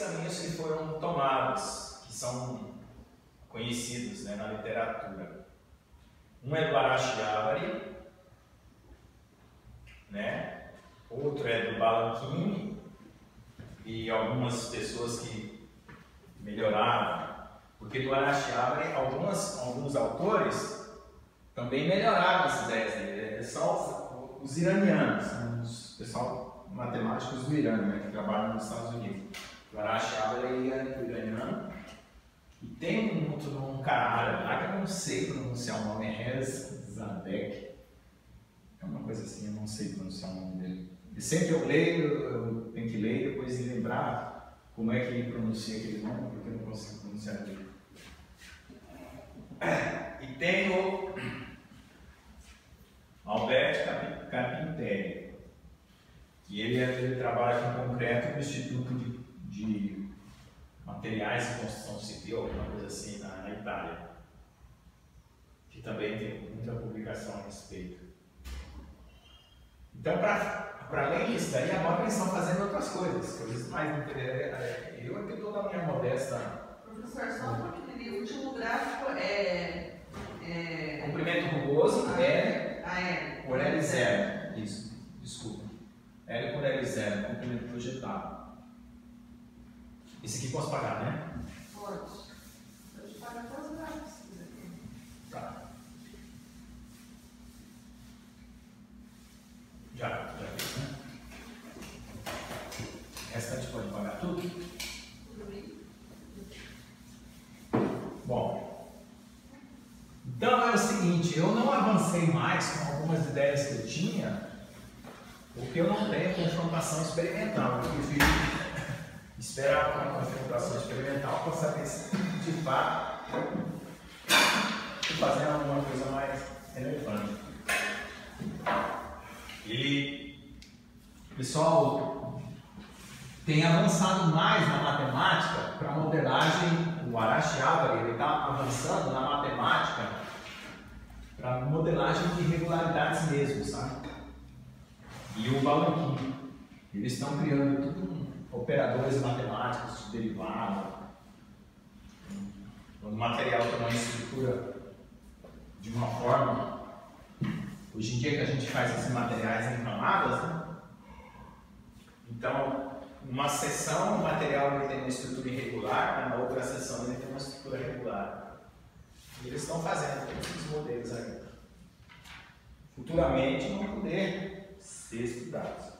caminhos que foram tomados, que são conhecidos né, na literatura. Um é do Arachiavari, né? outro é do Balancini, e algumas pessoas que melhoraram. Porque do Arachiavari, algumas, alguns autores também melhoraram as ideias dele. É só os iranianos, né? os pessoal matemáticos do Irã, né? que trabalham nos Estados Unidos. É iraniano. E tem um outro um cara lá que eu não sei pronunciar o nome, é Rez Zadek. É uma coisa assim, eu não sei pronunciar o nome dele. E sempre eu leio, eu tenho que ler e depois lembrar como é que ele pronuncia aquele nome, porque eu não consigo pronunciar aquele. E tem o Alberto Carpintelli, que ele, ele trabalha com concreto no Instituto de, de Materiais de Construção Civil, alguma coisa assim, na, na Itália, que também tem muita publicação a respeito. Então, para além disso, daí agora eles estão fazendo outras coisas, coisas mais interessantes. Eu aqui estou da minha modesta. Professor, só um pouquinho, o último gráfico é. é... Comprimento rugoso, ah, L ah, é. por L zero. Isso, desculpa. L por L zero, comprimento projetado. Esse aqui posso pagar, né? Pode. Pode pagar até os gráficos. Tá. Já, já fez, né? Restante pode pagar tudo? Tudo bem? Bom, então é o seguinte, eu não avancei mais com algumas ideias que eu tinha, porque eu não tenho confrontação experimental. Eu prefiro esperar uma confrontação experimental para saber se de fato fazendo alguma coisa mais relevante. E pessoal tem avançado mais na matemática para modelagem. O Arashi Álvares ele está avançando na matemática para modelagem de irregularidades mesmo, sabe? E o Balanquim. Eles estão criando tudo um operadores matemáticos de derivada. O material tem uma estrutura de uma forma. Hoje em dia que a gente faz esses materiais em camadas, né? Então, uma seção o material ele tem uma estrutura irregular, na outra seção ele tem uma estrutura regular. E eles estão fazendo todos esses modelos aí. Futuramente vão poder ser estudados.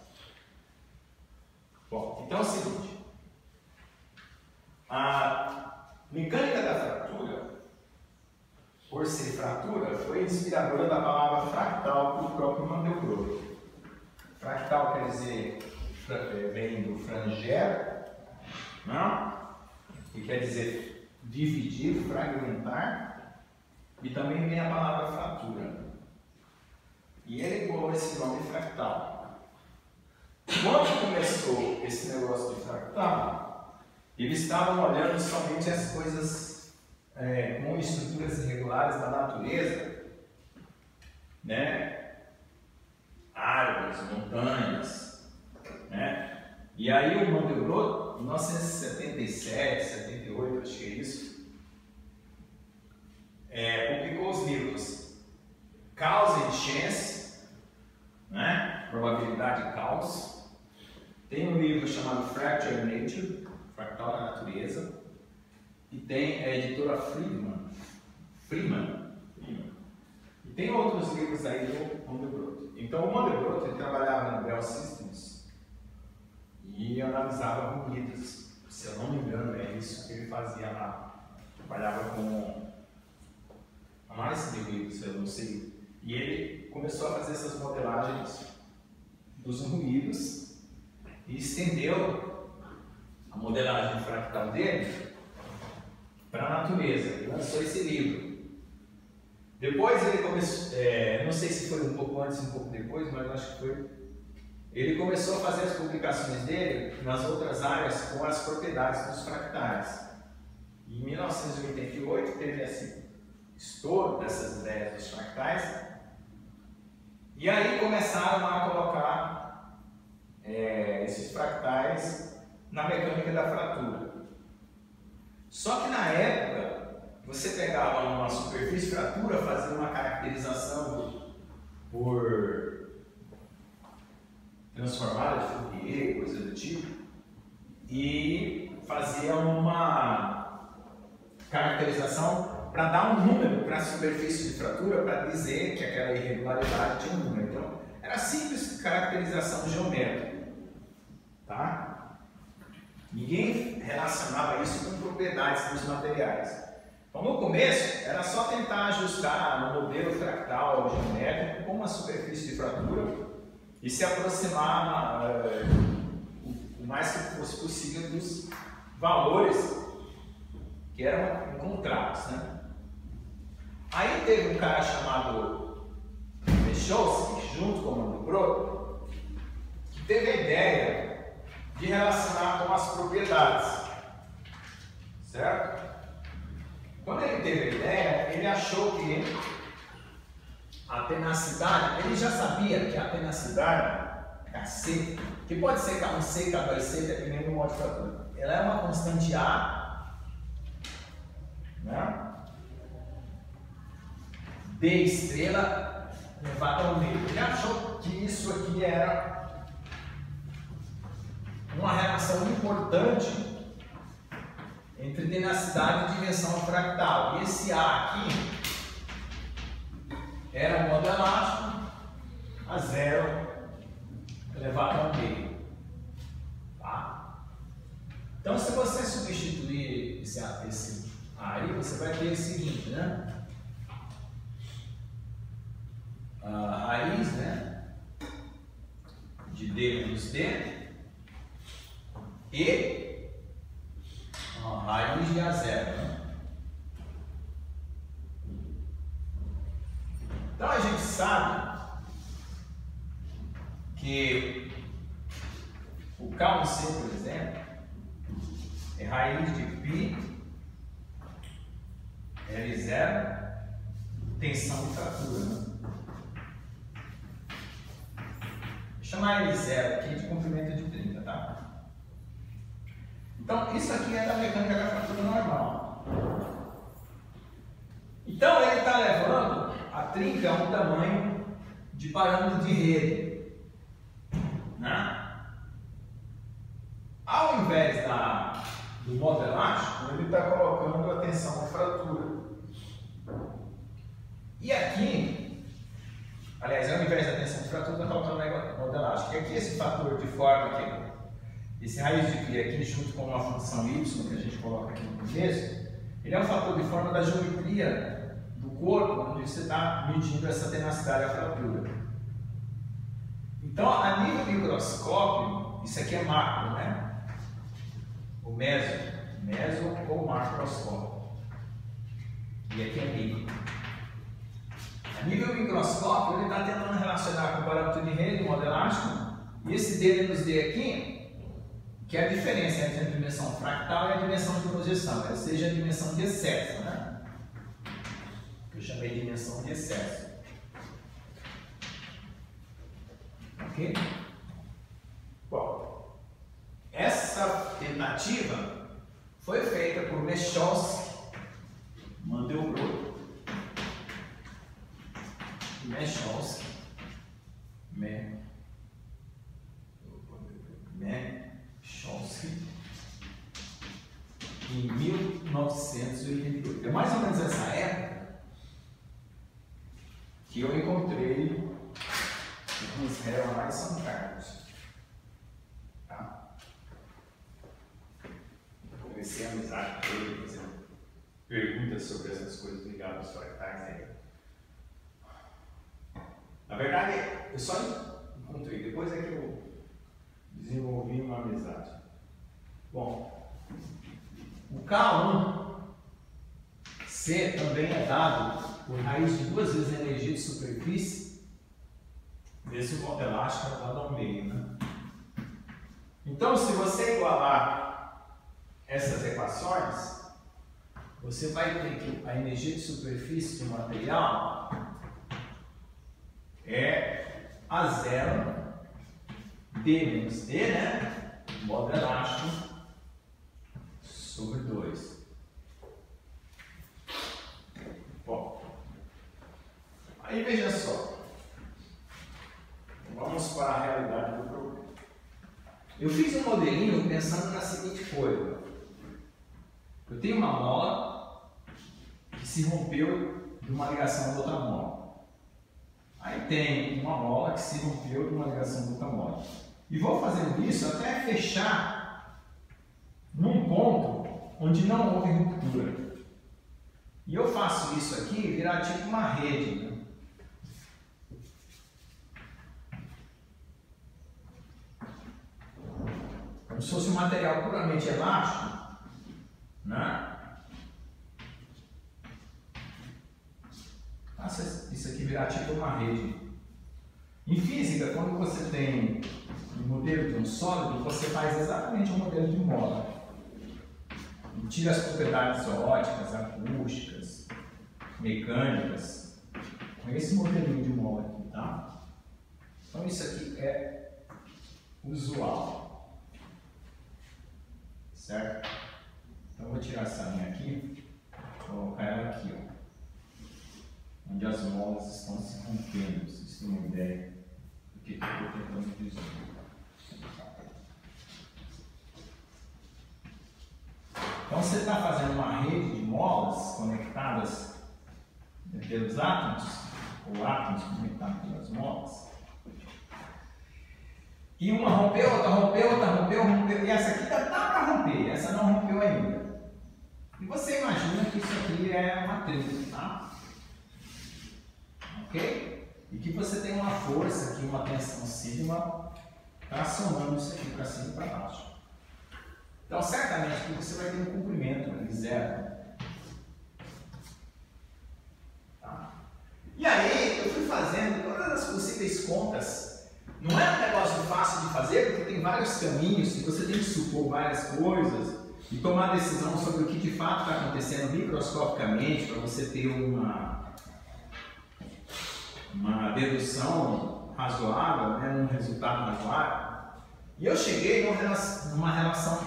Bom, então é o seguinte. A mecânica da fratura, por ser fratura, foi inspiradora da palavra fractal do próprio Mandelbrot. Fractal quer dizer, vem do frangero, não? que quer dizer dividir, fragmentar, e também vem a palavra fratura. E ele colocou esse nome fractal. Quando começou esse negócio de fractal, eles estavam olhando somente as coisas é, com estruturas irregulares da natureza, né? Árvores, montanhas, né? E aí o Mandelbrot, em 1977, 78, acho que é isso, é, publicou os livros Causa e Chance, né? Probabilidade e caos, tem um livro chamado Fracture Nature, Fractal na Natureza, e tem a editora Friedman. Freeman. Freeman. E tem outros livros aí do Mandelbrot. Então o Mandelbrot trabalhava no Bell Systems e analisava ruídos. Se eu não me engano, é isso que ele fazia lá. Trabalhava com análise de ruídos, eu não sei. E ele começou a fazer essas modelagens dos ruídos e estendeu a modelagem fractal dele para a natureza e lançou esse livro. Depois ele começou, é, não sei se foi um pouco antes, um pouco depois, mas acho que foi. Ele começou a fazer as publicações dele nas outras áreas com as propriedades dos fractais. Em 1988 teve esse estouro dessas ideias dos fractais, e aí começaram a colocar é, esses fractais na mecânica da fratura. Só que na época, você pegava uma superfície fratura, fazia uma caracterização por transformada de Fourier, coisa do tipo, e fazia uma caracterização para dar um número para a superfície de fratura, para dizer que aquela irregularidade tinha um número. Então, era simples caracterização geométrica. Tá? Ninguém relacionava isso com propriedades dos materiais. Então, no começo, era só tentar ajustar no modelo fractal geométrico com uma superfície de fratura e se aproximar uh, o mais que fosse possível dos valores que eram encontrados. Né? Aí teve um cara chamado Mechowski, junto com o Mano que teve a ideia de relacionar com as propriedades. Certo? Quando ele teve a ideia, ele achou que a tenacidade, ele já sabia que a tenacidade, C, que pode ser K1C, K2C, dependendo do modo de ela é uma constante A, né? D estrela elevada ao meio. Ele achou que isso aqui era uma relação importante entre tenacidade e dimensão fractal. E esse A aqui era modo elástico a zero elevado ao meio. Tá? Então, se você substituir esse, esse aí, você vai ter o seguinte, né? A raiz, né? De D menos D e raiz de A zero. Né? Então a gente sabe que o cálculo C, por exemplo, é raiz de π L0 tensão e fratura. Né? Vou chamar L0 aqui de comprimento de 30, tá? Então, isso aqui é da mecânica da fratura normal. Então, ele está levando a trinca a um tamanho de parâmetro de rede. Né? Ao invés da, do modo elástico, ele está colocando a tensão de fratura. E aqui, aliás, ao invés da tensão de fratura, está colocando o modo elástico. E aqui esse fator de forma aqui esse raiz de π aqui, junto com uma função y, que a gente coloca aqui no começo, ele é um fator de forma da geometria do corpo, onde você está medindo essa tenacidade da fratura. Então, a nível microscópio, isso aqui é macro, né? O meso, meso ou macroscópio. E aqui é micro. A nível microscópio, ele está tentando relacionar com o parâmetro de rede, modelástico, e esse D menos D aqui que é a diferença entre a dimensão fractal e a dimensão de projeção, ou seja, a dimensão de excesso, né? Eu chamei de dimensão de excesso. Ok? Bom, essa tentativa foi feita por Mechowski, Mandelbrot, Mechowski, Me, Me, Chomsky, em 1988. É mais ou menos essa época que eu encontrei o Israel lá em São Carlos. Tá? Comecei a amizade com ele, fazendo perguntas sobre essas coisas ligadas aos fractais aí. Na verdade, eu só encontrei, depois é que eu desenvolvi uma amizade. Bom, o K1C também é dado por raiz de duas vezes a energia de superfície o ponto elástico dado ao meio. Né? Então, se você igualar essas equações, você vai ter que a energia de superfície do material é a zero d menos d, né? Modo elástico sobre 2. Bom, aí veja só. Vamos para a realidade do problema. Eu fiz um modelinho pensando na seguinte coisa. Eu tenho uma mola que se rompeu de uma ligação com outra mola. Aí tem uma mola que se rompeu de uma ligação mola. E vou fazendo isso até fechar num ponto onde não houve ruptura. E eu faço isso aqui virar tipo uma rede. Né? Como se fosse um material puramente elástico, né? Isso aqui virar tipo uma rede. Em física, quando você tem um modelo de um sólido, você faz exatamente um modelo de mola tira as propriedades óticas, acústicas, mecânicas, com esse modelinho de mola aqui, tá? Então isso aqui é usual, certo? Então vou tirar essa linha aqui, colocar ela aqui, ó, onde as molas estão se rompendo, vocês têm uma ideia do que eu estou tentando dizer. Então você está fazendo uma rede de molas conectadas pelos átomos, ou átomos conectados pelas molas. E uma rompeu, outra rompeu, outra rompeu, rompeu, e essa aqui está para romper, essa não rompeu ainda. E você imagina que isso aqui é uma trilha, tá? Ok? E que você tem uma força aqui, uma tensão sigma, tracionando isso aqui para cima e para baixo. Então, certamente você vai ter um comprimento de zero. Tá? E aí, eu fui fazendo todas as possíveis contas. Não é um negócio fácil de fazer, porque tem vários caminhos e você tem que supor várias coisas e tomar decisão sobre o que de fato está acontecendo microscopicamente para você ter uma, uma dedução razoável, né, um resultado razoável. E eu cheguei numa relação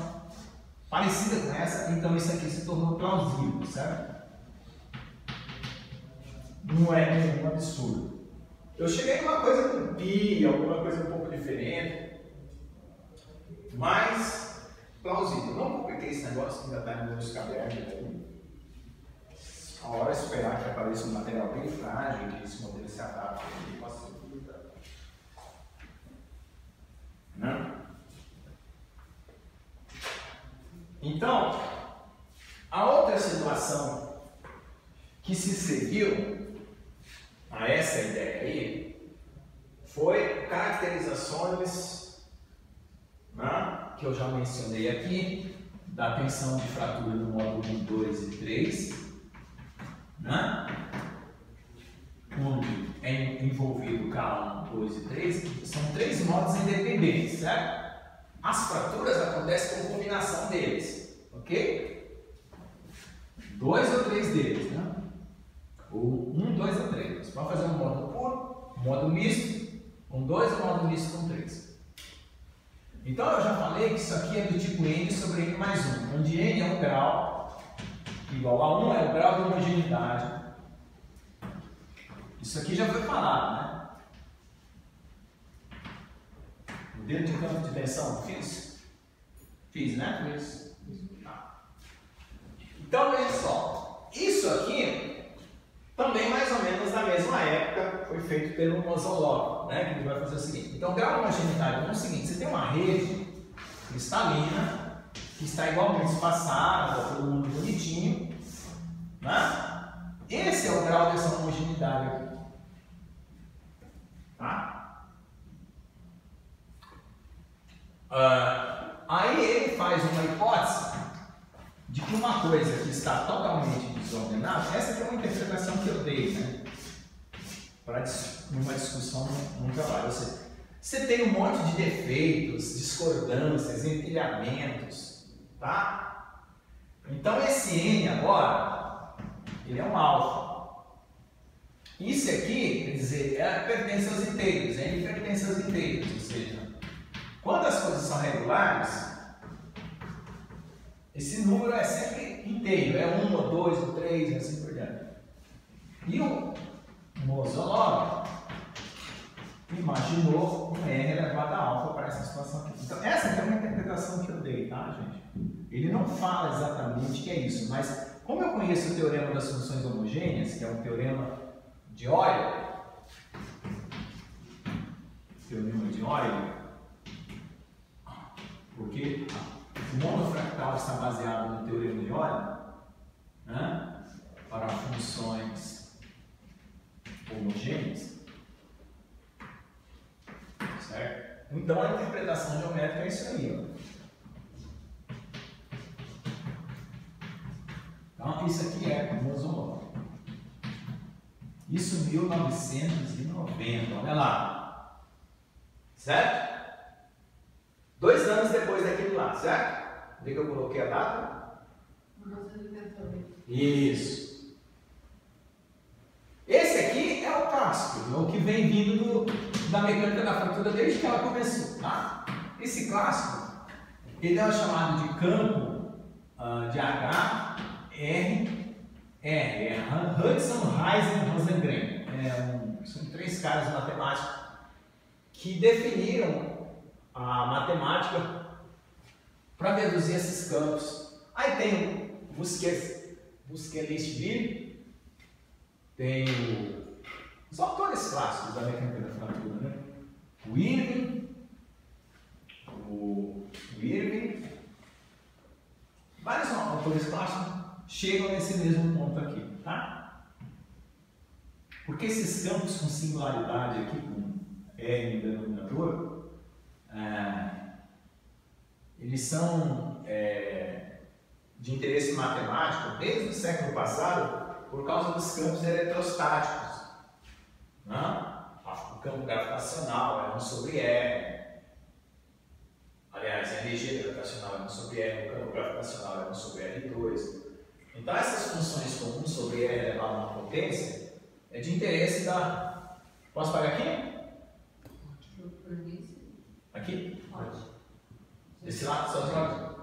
parecida com essa, então isso aqui se tornou plausível, certo? Não é nenhum absurdo. Eu cheguei numa coisa com pi, alguma coisa um pouco diferente, mas plausível. Não compliquei esse negócio que ainda está nos meus cadernos aí. A hora esperar que apareça um material bem frágil, que esse modelo se adapte e possa ser Não? Então, a outra situação que se seguiu a essa ideia aí foi caracterizações né, que eu já mencionei aqui, da tensão de fratura no módulo 1, 2 e 3, né, onde é envolvido K1, 2 e 3, são três modos independentes, certo? As fraturas acontecem com combinação deles, ok? Dois ou três deles, né? Ou um, dois ou três. Você pode fazer um modo puro, modo misto, com dois ou modo misto com três. Então eu já falei que isso aqui é do tipo n sobre n mais 1, onde n é um grau igual a 1 é o grau de homogeneidade. Isso aqui já foi falado, né? Dentro de campo de tensão, fiz? Fiz, né? Fiz. Tá. Então, veja só. Isso aqui, também mais ou menos na mesma época, foi feito pelo Mozolov, né? Que ele vai fazer o seguinte. Então, grau homogeneidade é o seguinte. Você tem uma rede cristalina, que está igualmente espaçada, todo mundo bonitinho, né? Esse é o grau dessa homogeneidade aqui. Tá? Uh, aí ele faz uma hipótese de que uma coisa que está totalmente desordenada, essa é uma interpretação que eu dei, né? Para uma discussão no trabalho. Você, você tem um monte de defeitos, discordâncias, empilhamentos, tá? Então esse N agora, ele é um alfa. Isso aqui, quer dizer, é, pertence aos inteiros, N pertence aos inteiros, ou seja, quando as coisas são regulares, esse número é sempre inteiro, é 1 ou 2 ou 3 e assim por diante. E o Mozolov imaginou um R elevado a alfa para essa situação aqui. Então, essa é uma interpretação que eu dei, tá, gente? Ele não fala exatamente que é isso, mas como eu conheço o teorema das funções homogêneas, que é um teorema de Euler, teorema de Euler, porque o monofractal está baseado no teorema de Euler, né, para funções homogêneas, certo? Então a interpretação geométrica é isso aí, ó. Então, isso aqui é homozomorfo. Isso 1990, olha lá. Certo? Dois anos depois daquilo lá, certo? Onde que eu coloquei a data? 1988. Isso. Esse aqui é o clássico, é o que vem vindo do, da mecânica da fratura desde que ela começou, tá? Esse clássico, ele é chamado de campo uh, de H, R, R, é Hudson, Heisen, Rosengren. É um, são três caras matemáticos que definiram a matemática para deduzir esses campos. Aí tem o Busquets-Listbill, tem o, os autores clássicos da mecânica da fratura, né? O Irving, o, o Irving, vários autores clássicos chegam nesse mesmo ponto aqui, tá? Porque esses campos com singularidade aqui, com R no denominador, é, eles são é, de interesse matemático desde o século passado por causa dos campos eletrostáticos. Né? O campo gravitacional é 1 sobre R. Aliás, a energia gravitacional é 1 sobre R, o campo gravitacional é 1 sobre R2. Então, essas funções comuns sobre R elevado a uma potência é de interesse da. Posso pagar aqui? Aqui? Pode. Desse lado? Só desse lado?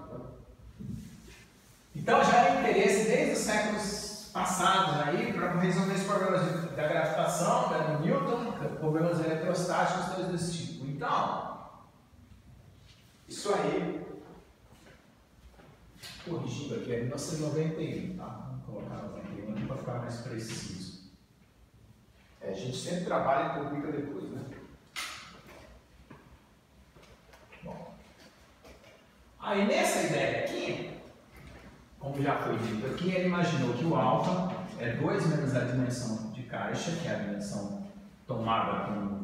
Então, já é interesse desde os séculos passados aí para resolver os problemas da gravitação, da Newton, problemas eletrostáticos, coisas desse tipo. Então, isso aí corrigindo aqui, é 1991, tá? Vamos colocar 91 aqui para ficar mais preciso. É, a gente sempre trabalha e publica depois, né? Bom. Aí nessa ideia aqui, como já foi dito aqui, ele imaginou que o alfa é 2 menos a dimensão de caixa, que é a dimensão tomada com.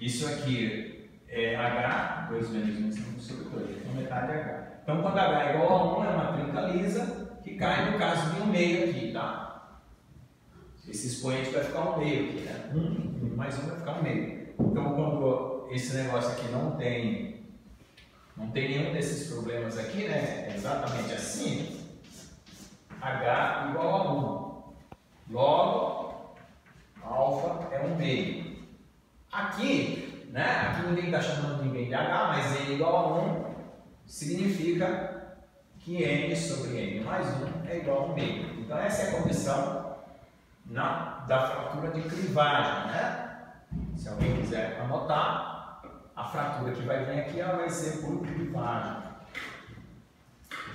Isso aqui é H, 2 menos a dimensão sobre 2, então metade H. Então, quando H é igual a 1, é uma trinca lisa, que cai no caso de um meio aqui, tá? Esse expoente vai ficar um meio aqui, né? 1 mais 1 vai ficar um meio. Então, quando esse negócio aqui não tem, não tem nenhum desses problemas aqui, né? É exatamente assim, H igual a 1. Logo, alfa é um meio. Aqui, né? Aqui ninguém está chamando ninguém de H, mas N igual a 1 significa que n sobre n mais 1 é igual a meio. Então essa é a condição na, da fratura de clivagem, né? Se alguém quiser anotar, a fratura que vai vir aqui ela vai ser por clivagem.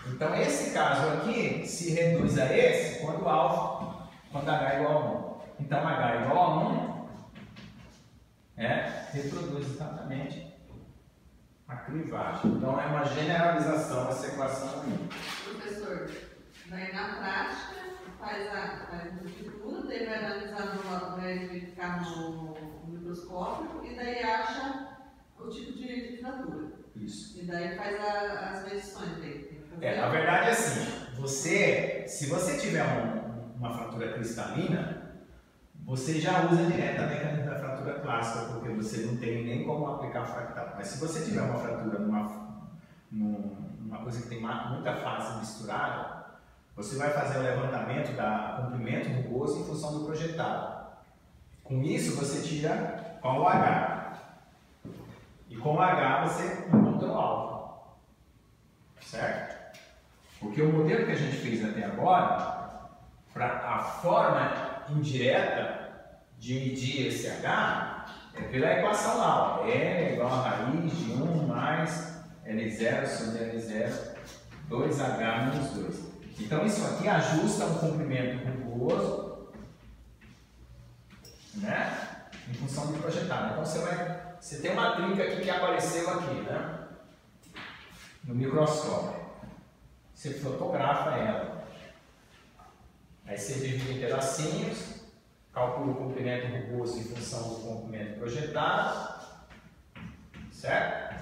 Então esse caso aqui se reduz a esse quando alfa, quando h é igual a 1. Então h é igual a 1 é, reproduz exatamente a clivagem. Então é uma generalização dessa equação aí. Professor, daí na prática faz a, faz o estudo, daí vai analisar, no, vai verificar no, no microscópio e daí acha o tipo de, fratura. Isso. E daí faz a, as medições dele. É, a verdade é assim, você, se você tiver um, uma fratura cristalina, você já usa direto a da fratura clássica, porque você não tem nem como aplicar fractal. Mas se você tiver uma fratura numa, numa coisa que tem muita fase misturada, você vai fazer o levantamento da comprimento rugoso em função do projetado. Com isso, você tira qual o H. E com o H, você encontra o alfa. Certo? Porque o modelo que a gente fez até agora, para a forma indireta de medir esse H é pela equação lá, ó. E é igual a raiz de 1 mais L0 sobre L0, 2H menos 2. Então isso aqui ajusta um comprimento rugoso, né? Em função do projetado. Então você vai, você tem uma trinca aqui que apareceu aqui, né? No microscópio. Você fotografa ela. Aí você divide em pedacinhos, calcula o comprimento rugoso em função do comprimento projetado, certo?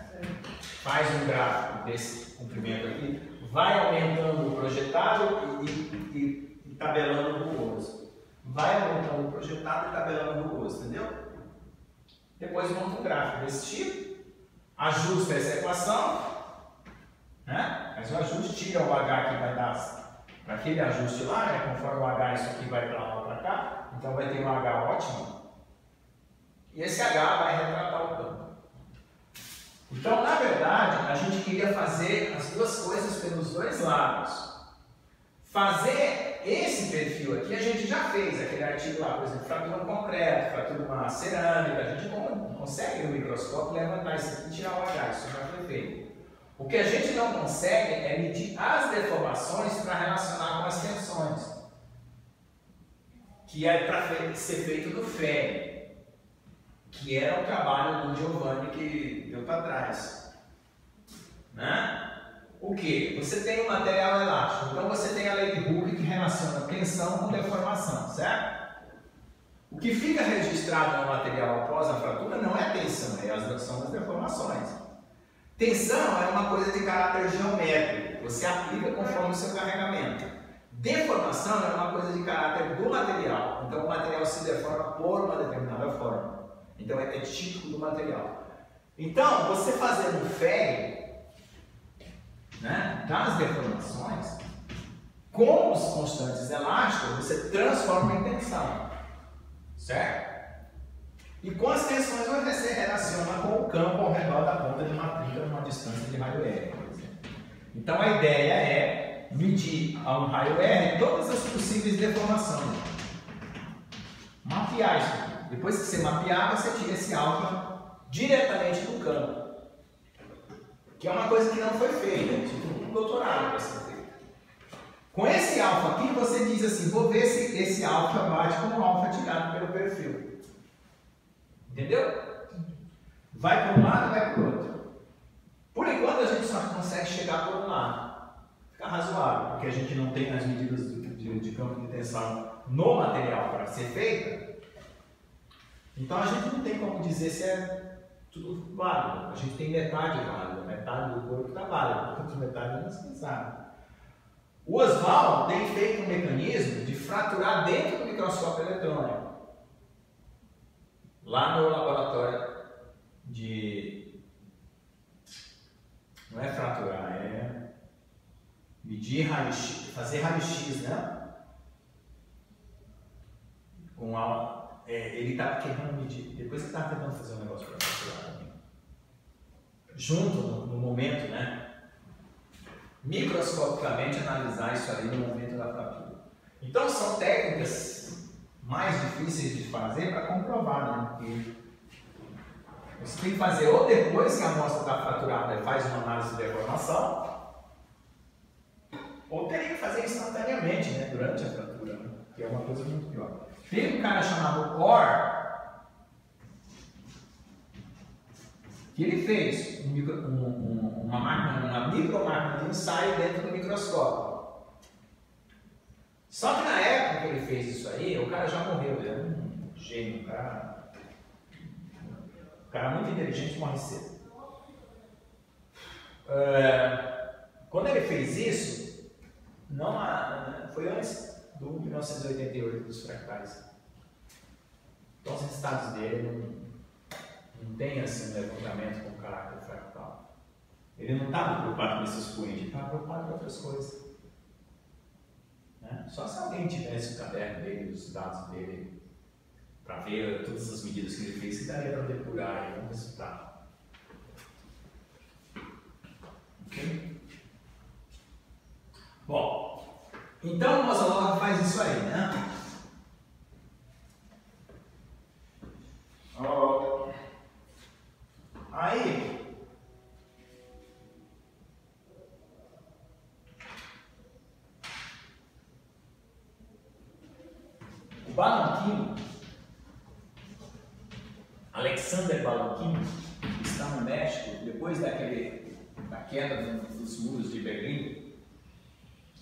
Faz um gráfico desse comprimento aqui, vai aumentando o projetado e, e, e, e tabelando o rugoso. Vai aumentando o projetado e tabelando o rugoso, entendeu? Depois monta um gráfico desse tipo, ajusta essa equação, né? faz o ajuste, tira o H que vai dar aquele ajuste lá, né? conforme o H isso aqui vai para lá ou para cá, então vai ter um H ótimo, e esse H vai retratar o campo. Então, na verdade, a gente queria fazer as duas coisas pelos dois lados. Fazer esse perfil aqui a gente já fez, aquele artigo lá, por exemplo, fratura concreto, fratura uma cerâmica, a gente consegue no microscópio levantar isso aqui e tirar o H, isso já foi feito. O que a gente não consegue é medir as deformações para relacionar com as tensões, que é para ser feito no FEM que era o trabalho do Giovanni que deu para trás. Né? O que? Você tem um material elástico, então você tem a lei de Hooke que relaciona tensão com deformação, certo? O que fica registrado no material após a fratura não é tensão, é as, são as deformações. Tensão é uma coisa de caráter geométrico, você aplica conforme o seu carregamento. Deformação é uma coisa de caráter do material, então o material se deforma por uma determinada forma. Então é, é típico do material. Então, você fazendo ferro né, das deformações, com os constantes elásticos, você transforma em tensão. Certo? E com as tensões você relaciona com o campo ao redor da ponta de uma numa distância de raio R. Então a ideia é medir a um raio R todas as possíveis deformações. Mapear isso. Depois que você mapear, você tira esse alfa diretamente do campo. Que é uma coisa que não foi feita, é tipo um doutorado para ser feito. Com esse alfa aqui, você diz assim, vou ver se esse alfa bate com o alfa tirado pelo perfil. Entendeu? Vai para um lado, vai para o outro. Por enquanto a gente só consegue chegar por um lado. Fica razoável, porque a gente não tem as medidas de, de, campo de tensão no material para ser feita. Então a gente não tem como dizer se é tudo válido. A gente tem metade válida, metade do corpo está válido, a outra metade não se sabe. O Oswald tem feito um mecanismo de fraturar dentro do microscópio eletrônico. Lá no laboratório de. Não é fraturar, é medir raio-x, fazer raio-x, né? Com a é, ele estava querendo medir, depois que estava tentando fazer um negócio para fraturar também. Junto, no, no, momento, né? Microscopicamente analisar isso ali no momento da fratura. Então são técnicas mais difíceis de fazer para comprovar, né? Porque você tem que fazer ou depois que a amostra está fraturada e faz uma análise de deformação, ou teria que fazer instantaneamente, né? Durante a fratura, né? que é uma coisa muito pior. Tem um cara chamado Orr que ele fez um micro, um, um, uma, máquina, uma micro máquina de ensaio dentro do microscópio. Só que na época que ele fez isso aí, o cara já morreu, ele era um gênio, um cara, um cara muito inteligente morre cedo. É, quando ele fez isso, não foi antes do 1988 dos fractais. Então os resultados dele não, não tem assim um levantamento com caráter fractal. Ele não estava preocupado com esses expoente, ele estava preocupado com outras coisas. Só se alguém tivesse o caderno dele, os dados dele, para ver todas as medidas que ele fez, que daria para depurar aí um resultado. Ok? Bom, então o Mozart faz isso aí, né? Aí, Balancchino, Alexander Balancchino, está no México, depois daquele, da queda dos muros de Berlim,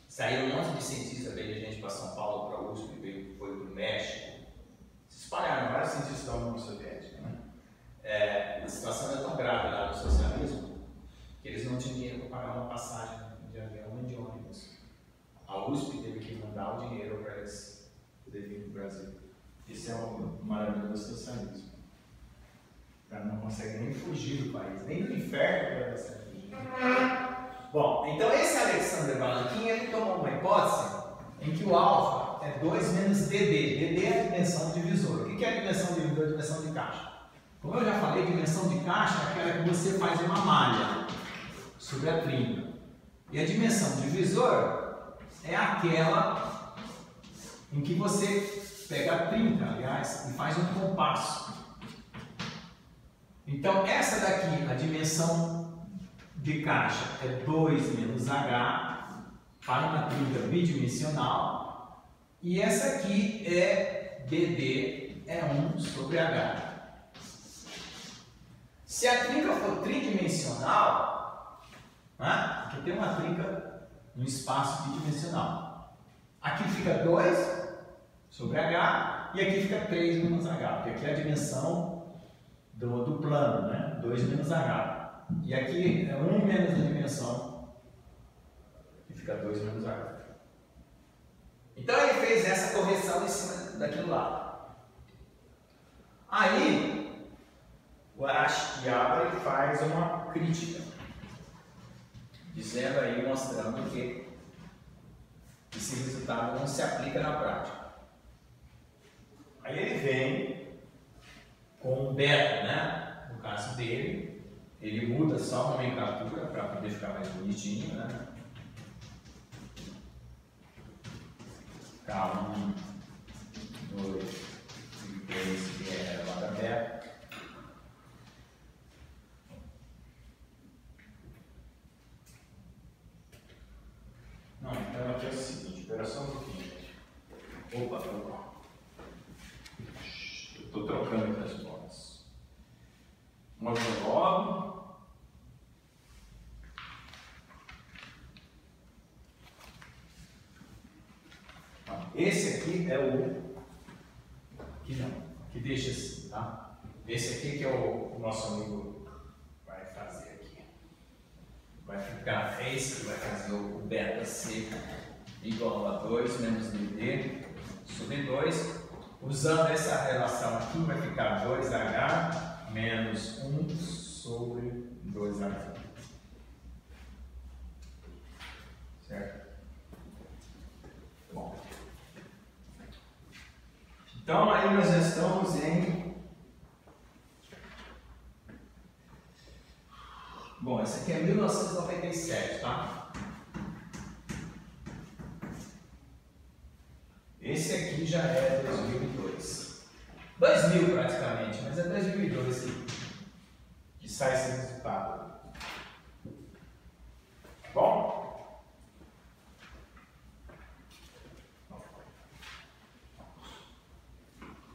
saiu um monte de cientistas, veio gente para São Paulo, para USP, veio, foi para o México, se espalharam vários cientistas da União Soviética. Né? É, a situação era tão grave lá no socialismo que eles não tinham dinheiro para pagar uma passagem de avião nem de ônibus. A USP teve que mandar o dinheiro para eles poderem vir para o Brasil. Isso é uma maravilha do socialismo. O cara não consegue nem fugir do país, nem do inferno para você fugir. Bom, então esse Alexander Balanquim, ele tomou uma hipótese em que o alfa é 2 menos dd. dd é a dimensão divisora. O que é a dimensão divisora? A dimensão de caixa. Como eu já falei, dimensão de caixa é aquela que você faz uma malha sobre a trinca. E a dimensão divisora é aquela em que você pega a trinca, aliás, e faz um compasso. Então, essa daqui, a dimensão de caixa é 2 menos H para uma trinca bidimensional. E essa aqui é BD, é 1 sobre H. Se a trinca for tridimensional, né, aqui tem uma trinca no espaço bidimensional. Aqui fica 2 sobre H e aqui fica 3 menos H, porque aqui é a dimensão do, do plano, né? 2 menos H. E aqui é 1 um menos a dimensão, e fica 2 menos H. Então ele fez essa correção em cima daquilo lá. Aí, o Arashi Yaba faz uma crítica, dizendo aí, mostrando que esse resultado não se aplica na prática. Aí ele vem com o beta, né? No caso dele, ele muda só a nomenclatura para poder ficar mais bonitinho, né? K1, 2, 3, que é a da beta. Não, então aqui é o seguinte, espera só um pouquinho. Opa, opa. Estou trocando as Mostra logo. Esse aqui é o que não, que deixa assim, tá? Esse aqui que é o, o nosso amigo vai fazer aqui. Vai ficar esse que vai fazer o beta C igual a 2 menos dd sobre 2. Usando essa relação aqui, vai ficar 2h menos 1 sobre 2h. Certo? Bom. Então, aí nós estamos em. Bom, esse aqui é 1997, tá? Esse aqui já é 2002. 2000 praticamente, mas é 2002 que, que sai esse resultado. Bom?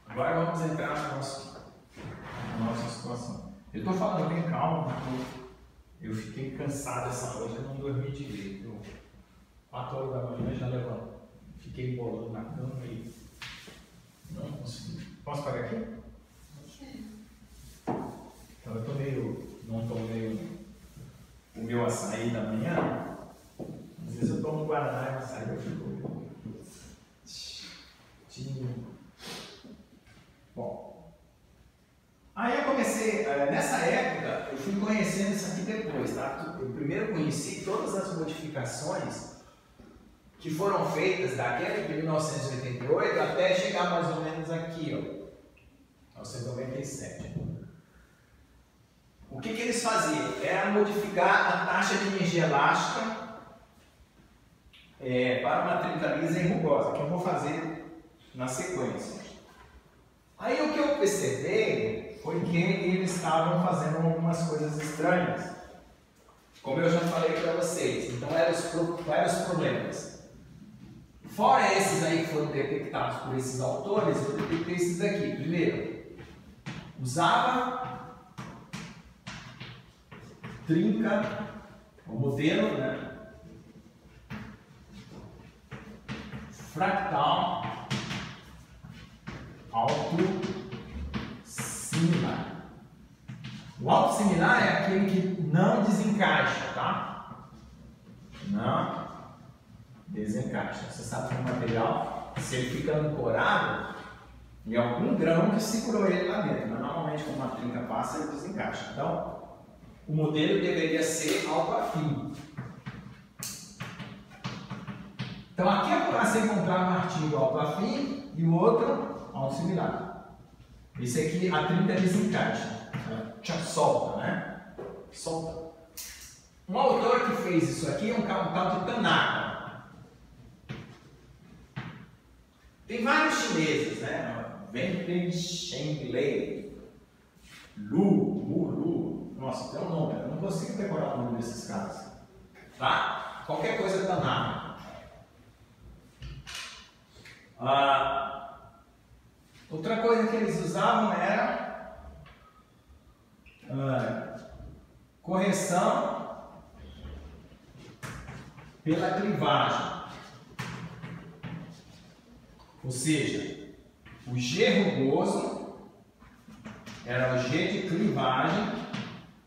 Agora vamos entrar na nossa, na nossa situação. Eu estou falando bem calmo, porque eu fiquei cansado essa noite, eu não dormi direito. 4 horas da manhã já levanto. Fiquei bolando na cama e não consegui. Posso parar aqui? Então eu tô meio. não tomei o meu açaí da manhã. Às vezes eu tomo um Guaraná e açaí eu fico. Bom. Aí eu comecei, eh, nessa época, eu fui conhecendo isso aqui depois, tá? Eu primeiro conheci todas as modificações que foram feitas daquela de 1988 até chegar mais ou menos aqui, ó, 1997. O que, que eles faziam? Era modificar a taxa de energia elástica é, para uma trinca lisa e rugosa, que eu vou fazer na sequência. Aí o que eu percebi foi que eles estavam fazendo algumas coisas estranhas. Como eu já falei para vocês. Então, eram os, eram os problemas? Fora esses aí que foram detectados por esses autores, eu detectei esses aqui. Primeiro, usava trinca, o modelo, né? Fractal alto similar. O alto similar é aquele que não desencaixa, tá? Não desencaixa. Você sabe que o material, se ele fica ancorado, em algum grão que segurou ele lá dentro. Mas normalmente, quando uma trinca passa, ele desencaixa. Então, o modelo deveria ser alto afim. Então, aqui é você encontrar um artigo alto afim e o outro alto similar. Esse aqui, a trinca desencaixa. Já solta, né? Solta. Um autor que fez isso aqui é um tal de Tanaka. Tem vários chineses, né? Wenping Shenglei, Lu, Mu Lu. Nossa, tem um nome, eu não consigo decorar o nome desses caras. Tá? Qualquer coisa tá nada. Ah, outra coisa que eles usavam era ah, correção pela clivagem. Ou seja, o G rugoso era o G de clivagem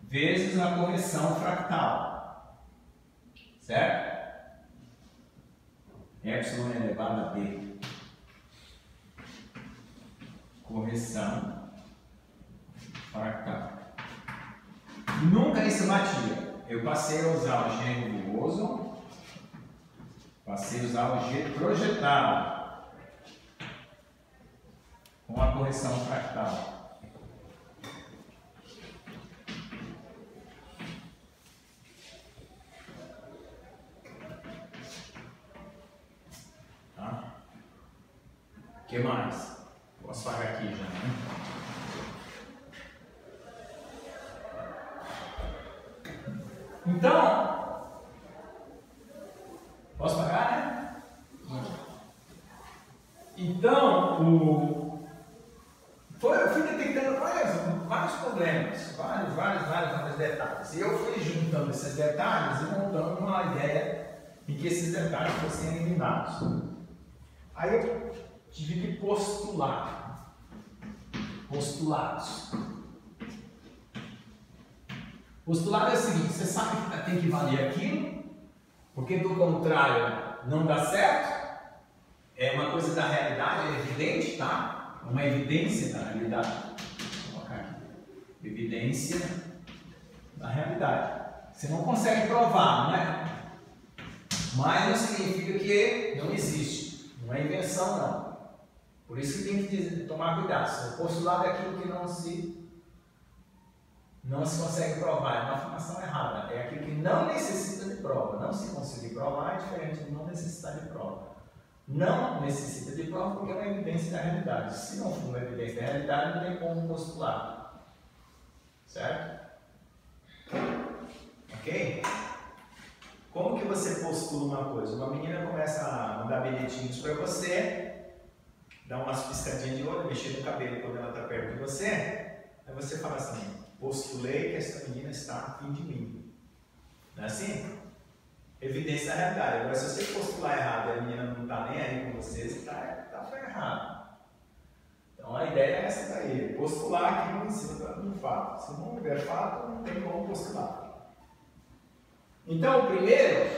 vezes a correção fractal. Certo? Epsilon elevado a B. Correção fractal. Nunca isso batia. Eu passei a usar o G rugoso, passei a usar o G projetado com a correção fractal. Tá? O que mais? Posso pagar aqui já, né? Então, posso pagar, né? Então, o foi, eu fui detectando vários, vários problemas, vários, vários, vários, vários detalhes. E eu fui juntando esses detalhes e montando uma ideia em que esses detalhes fossem eliminados. Aí eu tive que postular. Postulados. Postulado é o seguinte: você sabe que tem que valer aquilo, porque do contrário não dá certo. É uma coisa da realidade, é evidente, tá? uma evidência da realidade. Vou colocar aqui. Evidência da realidade. Você não consegue provar, não é? Mas não significa que não existe. Não é invenção, não. Por isso que tem que tomar cuidado. O postulado é aquilo que não se não se consegue provar, é uma afirmação errada. É aquilo que não necessita de prova. Não se conseguir provar é diferente de não necessitar de prova não necessita de prova porque é uma evidência da realidade. Se não for uma evidência da realidade, não tem como postular. Certo? Ok? Como que você postula uma coisa? Uma menina começa a mandar bilhetinhos para você, dá umas piscadinhas de olho, mexer no cabelo quando ela está perto de você, aí você fala assim, postulei que essa menina está afim de mim. Não é assim? evidência da realidade. Agora, se você postular errado e a menina não está nem aí com você, você está tá ferrado. Então, a ideia é essa daí, postular aquilo em cima do fato. Se não houver fato, não tem como postular. Então, o primeiro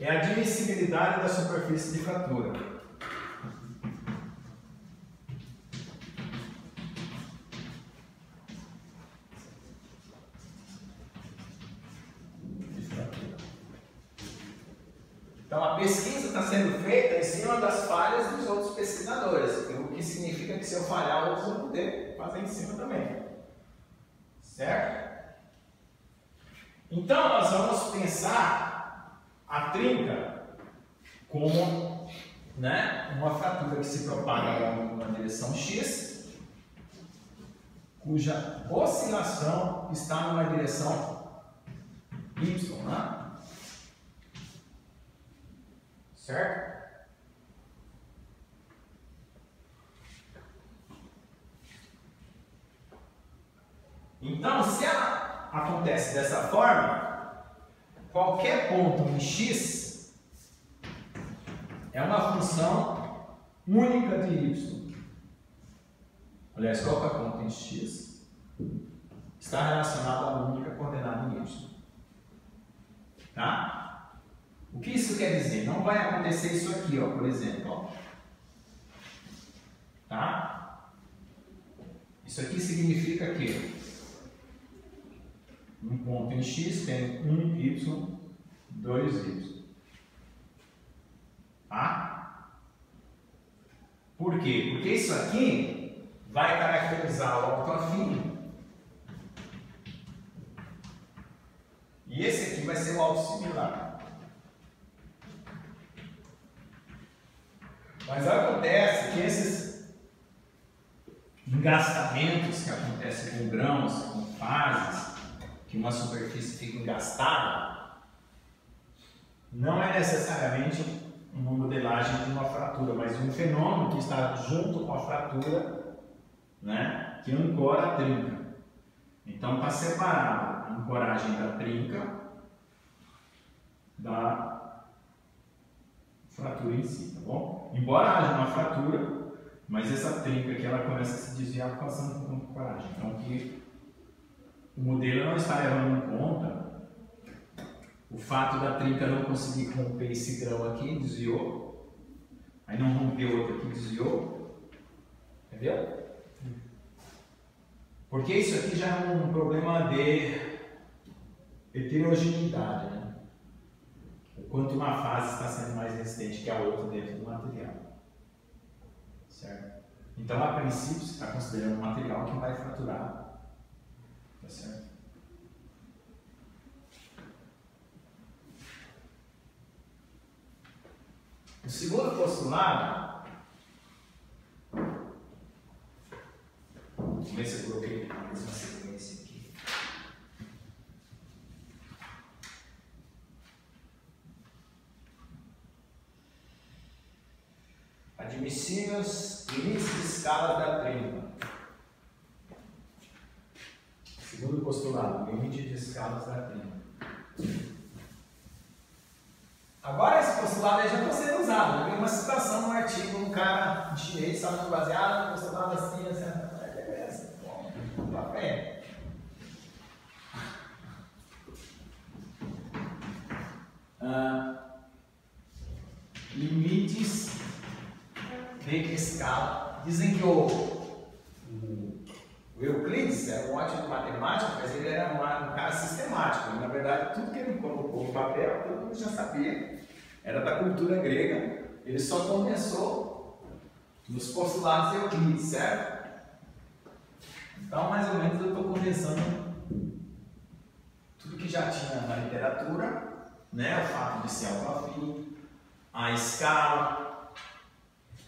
é a admissibilidade da superfície de fratura. Cima das falhas dos outros pesquisadores, o que significa que se eu falhar, outros vão poder fazer em cima também. Certo? Então nós vamos pensar a trinca como né, uma fratura que se propaga numa direção X, cuja oscilação está numa direção Y. Né? Certo? Então, se ela acontece dessa forma, qualquer ponto em x é uma função única de y. Aliás, qualquer ponto em x está relacionado a uma única coordenada em y. Tá? O que isso quer dizer? Não vai acontecer isso aqui, ó, por exemplo. Ó. Tá? Isso aqui significa que um ponto em x tem 1y, 2y. Tá? Por quê? Porque isso aqui vai caracterizar o afim. E esse aqui vai ser o alto similar. Mas acontece que esses engastamentos que acontecem com grãos, com fases, que uma superfície fica engastada, não é necessariamente uma modelagem de uma fratura, mas um fenômeno que está junto com a fratura, né, que ancora a trinca. Então, para separar a ancoragem da trinca da fratura em si, tá bom? Embora haja uma fratura, mas essa trinca aqui ela começa a se desviar passando por ancoragem. Então, que o modelo não está levando em conta o fato da trinca não conseguir romper esse grão aqui, desviou. Aí não rompeu outro aqui, desviou. Entendeu? Porque isso aqui já é um problema de heterogeneidade, né? O quanto uma fase está sendo mais resistente que a outra dentro do material. Certo? Então, a princípio, você está considerando um material que vai fraturar certo? O segundo postulado, vamos ver se eu coloquei a mesma sequência aqui. Admissíveis limites de escala da trema. Segundo postulado, limite de escalas da prima. Agora esse postulado já está sendo usado. Tem uma citação no artigo, um cara de direito estava baseado no postulado assim, assim, beleza, bom, tá. Ah, limites de escala. Dizem que o o Euclides era um ótimo matemático, mas ele era um, cara sistemático. Na verdade, tudo que ele colocou no papel, todo mundo já sabia. Era da cultura grega. Ele só começou nos postulados de Euclides, certo? Então, mais ou menos, eu estou condensando tudo que já tinha na literatura, né? o fato de ser algo a escala,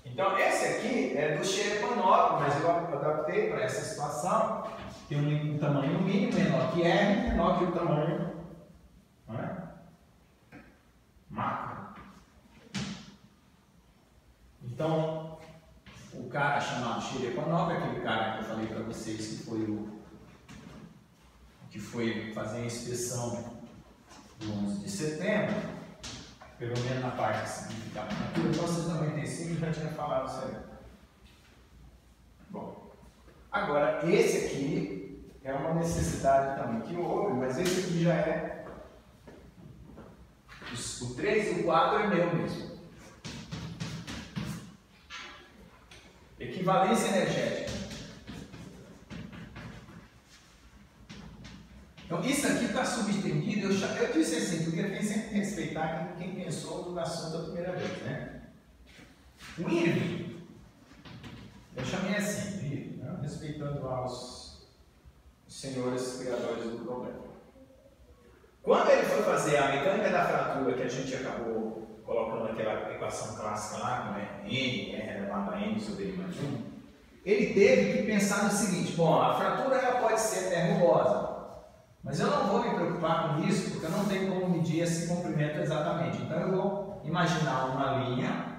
então, esse aqui é do Cherepanov, mas eu adaptei para essa situação. Tem um, um, tamanho mínimo menor que R, menor que o tamanho é? macro. Então, o cara chamado Cherepanov, aquele cara que eu falei para vocês que foi o que foi fazer a inspeção do 11 de setembro, pelo menos na parte que significa natura. Então, vocês 95 já tinha falado isso aí. Bom, agora esse aqui é uma necessidade também que houve, mas esse aqui já é. O 3 e o 4 é meu mesmo. Equivalência energética. Então, isso aqui está subentendido, eu, eu disse assim, porque tem sempre respeitar quem, quem pensou no assunto a primeira vez, né? O Irving, eu chamei assim, né? respeitando aos senhores criadores do problema. Quando ele foi fazer a mecânica da fratura, que a gente acabou colocando aquela equação clássica lá, com é N, é elevado a N sobre N mais 1, ele teve que pensar no seguinte, bom, a fratura ela pode ser termobosa, mas eu não vou me preocupar com isso, porque eu não tenho como medir esse comprimento exatamente. Então eu vou imaginar uma linha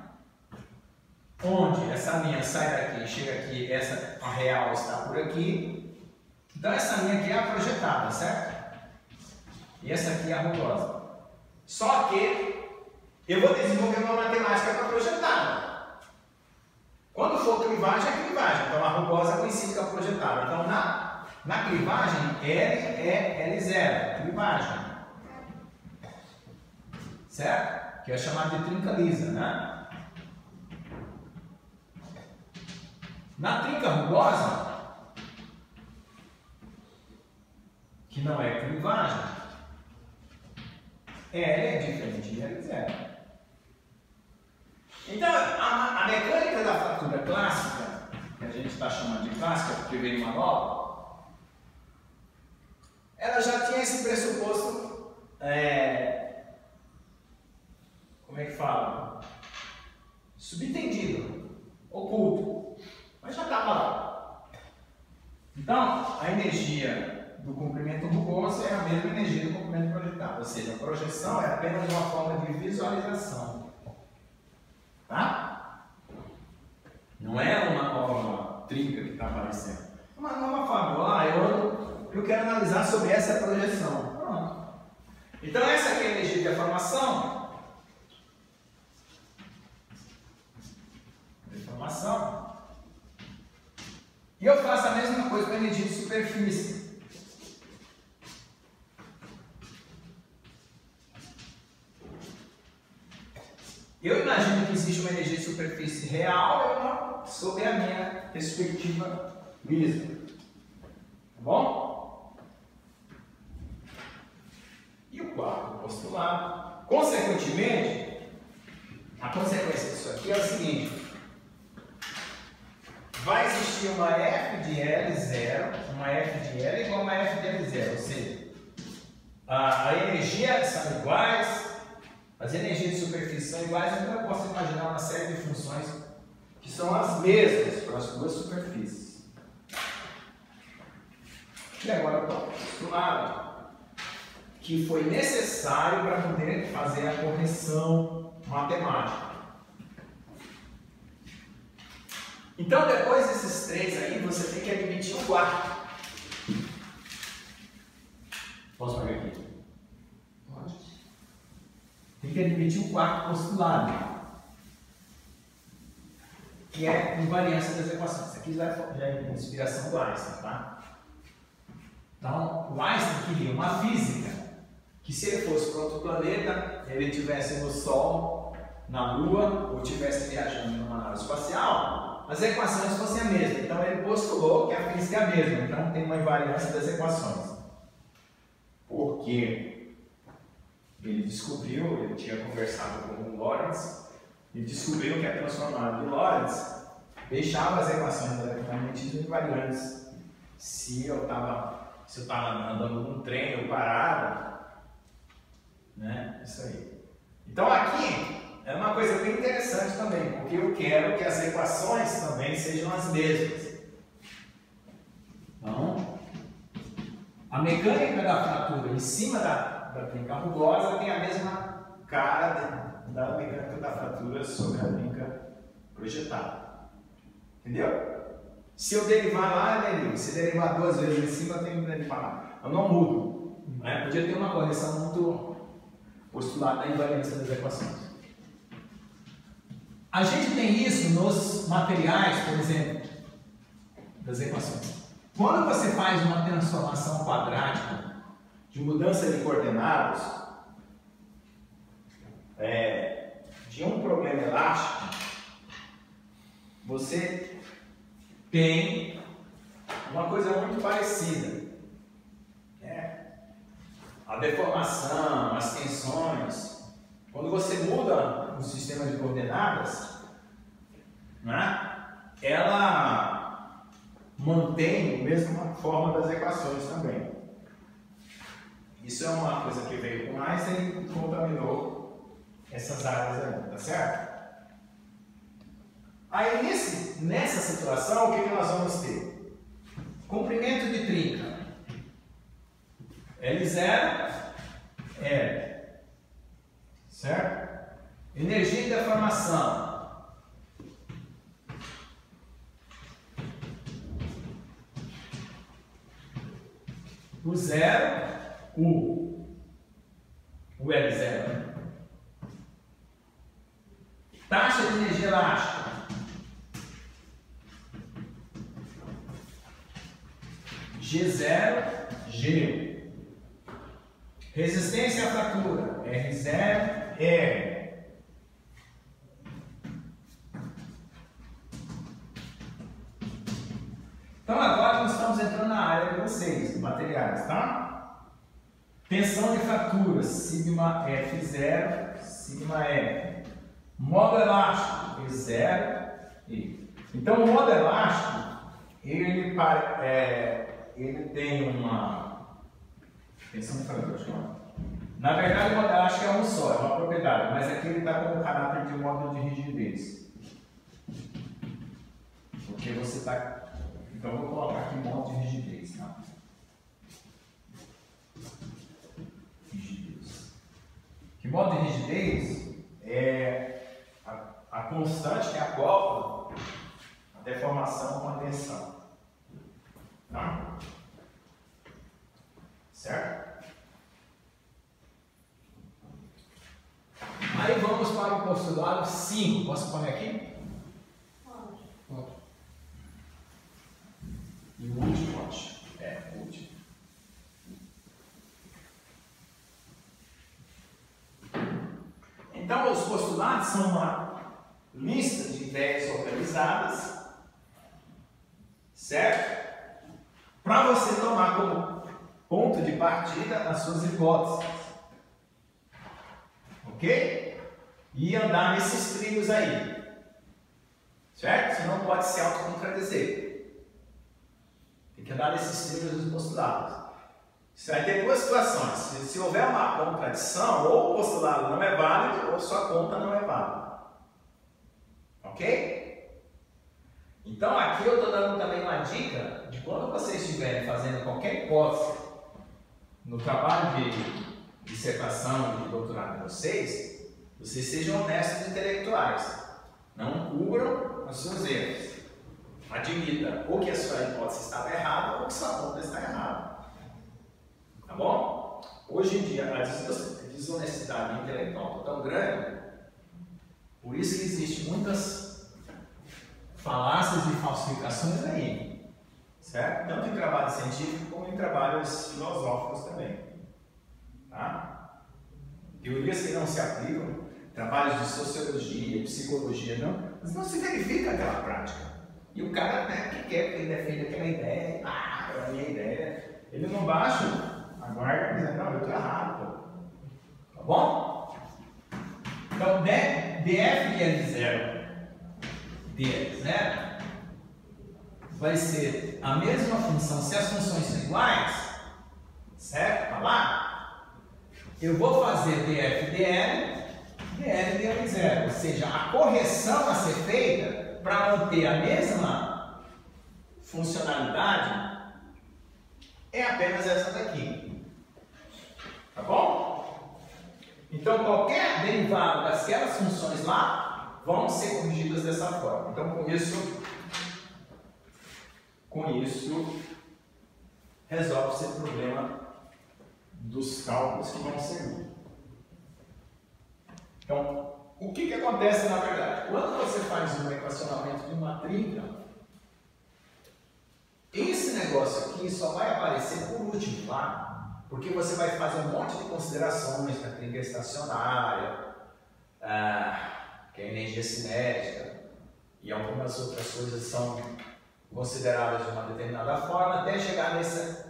onde essa linha sai daqui, chega aqui, essa a real está por aqui. Então essa linha aqui é a projetada, certo? E essa aqui é a rugosa. Só que eu vou desenvolver uma matemática para projetada. Quando for clivagem, é clivagem. Então a rugosa coincide com a projetada. Então na, na clivagem, L é L0, clivagem. Certo? Que é chamado de trinca lisa, né? Na trinca rugosa, que não é clivagem, L é diferente de L0. Então, a, a, mecânica da fratura clássica, que a gente está chamando de clássica porque veio uma nova, ela já tinha esse pressuposto, é, como é que fala? Subtendido, oculto, mas já estava lá. Então, a energia do comprimento rugoso é a mesma energia do comprimento projetado, ou seja, a projeção é apenas uma forma de visualização. Tá? Não é uma nova trinca que está aparecendo. É uma fórmula. Ah, eu, eu quero analisar sobre essa projeção. Então, essa aqui é a energia de deformação. Deformação. E eu faço a mesma coisa com a energia de superfície. Eu imagino que existe uma energia de superfície real sob a minha perspectiva lisa. Tá bom? E o quarto postulado. Consequentemente, a consequência disso aqui é o seguinte. Vai existir uma f de L0, uma f de L igual a uma f de L0, ou seja, a, a energia são iguais, as energias de superfície são iguais, então eu posso imaginar uma série de funções que são as mesmas para as duas superfícies. E agora eu estou lado que foi necessário para poder fazer a correção matemática. Então, depois desses três aí, você tem que admitir o quarto. Posso pegar aqui? tem que admitir o quarto postulado, que é invariância das equações. Isso aqui já é, inspiração do Einstein, tá? Então, o Einstein queria uma física que se ele fosse para outro planeta, ele estivesse no Sol, na Lua, ou estivesse viajando numa nave espacial, as equações fossem a mesma. Então ele postulou que a física é a mesma, então tem uma invariância das equações. Por quê? Ele descobriu, ele tinha conversado com o Lorentz, e descobriu que a transformada de Lorentz deixava as equações eletromagnetismo invariantes. Se eu estava se eu estava andando num trem ou parado, né? Isso aí. Então aqui é uma coisa bem interessante também, porque eu quero que as equações também sejam as mesmas. Então, a mecânica da fratura em cima da da trinca rugosa tem a mesma cara de, da mecânica da fratura sobre a trinca projetada. Entendeu? Se eu derivar lá, é derivo. Se derivar duas vezes em cima, eu tenho que derivar lá. Eu não mudo. Né? Podia ter uma correção muito postulada da invariância das equações. A gente tem isso nos materiais, por exemplo, das equações. Quando você faz uma transformação quadrática de mudança de coordenadas é, de um problema elástico, você tem uma coisa muito parecida. A deformação, as tensões. Quando você muda o sistema de coordenadas, né? ela mantém a mesma forma das equações também. Isso é uma coisa que veio com Einstein e contaminou essas áreas aí, tá certo? Aí nesse, nessa situação, o que, que nós vamos ter? Comprimento de trinca. L0, L. Certo? Energia de deformação. O zero, o, o L0. Né? Taxa de energia elástica. G0, G. Resistência à fratura, R0, R. Então agora nós estamos entrando na área de vocês, materiais, tá? Tensão de fraturas, sigma F0, sigma F. Modo elástico, E0, E. Então o modo elástico, ele, é, ele tem uma tensão de fraturas, na verdade, o modo elástico é um só, é uma propriedade, mas aqui ele está com o caráter de modo de rigidez. Porque você está então eu vou colocar aqui modo de rigidez, tá? Rigidez. Que modo de rigidez é a, a constante que acopla a deformação com a tensão. Tá? Certo? Aí vamos para o postulado 5. Posso pôr aqui? E o último, acho. É, o último. Então, os postulados são uma lista de ideias organizadas, certo? Para você tomar como ponto de partida as suas hipóteses. Ok? E andar nesses trilhos aí. Certo? Você não pode se autocontradizir. Tem que andar nesses trilhos dos postulados. Você vai ter duas situações. Se, se, houver uma contradição, ou o postulado não é válido, ou sua conta não é válida. Ok? Então aqui eu estou dando também uma dica de quando vocês estiverem fazendo qualquer hipótese no trabalho de dissertação de doutorado de vocês, vocês sejam honestos e intelectuais. Não cubram os seus erros admita ou que a sua hipótese estava errada ou que sua conta está errada. Tá bom? Hoje em dia, a desonestidade intelectual está tão grande, por isso que existem muitas falácias e falsificações aí. Certo? Tanto em trabalho científico como em trabalhos filosóficos também. Tá? Teorias que não se aplicam, trabalhos de sociologia, psicologia, não, mas não se verifica aquela prática. E o cara né, que quer, que ele defende aquela ideia, ah, é a minha ideia. Ele não baixa a guarda dizendo, não, eu estou errado, pô. Tá bom? Então, df de L0 de L0 vai ser a mesma função, se as funções são iguais, certo? Tá lá? Eu vou fazer df de L, dl de L0, ou seja, a correção a ser feita para manter a mesma funcionalidade é apenas essa daqui. Tá bom? Então qualquer derivado daquelas funções lá vão ser corrigidas dessa forma. Então com isso, com isso resolve-se o problema dos cálculos que vão ser. Então, o que, que acontece na verdade? Quando você faz um equacionamento de uma trinca, esse negócio aqui só vai aparecer por último, tá? Porque você vai fazer um monte de considerações da trinca estacionária, ah, que é energia cinética, e algumas outras coisas são consideradas de uma determinada forma, até chegar nesse,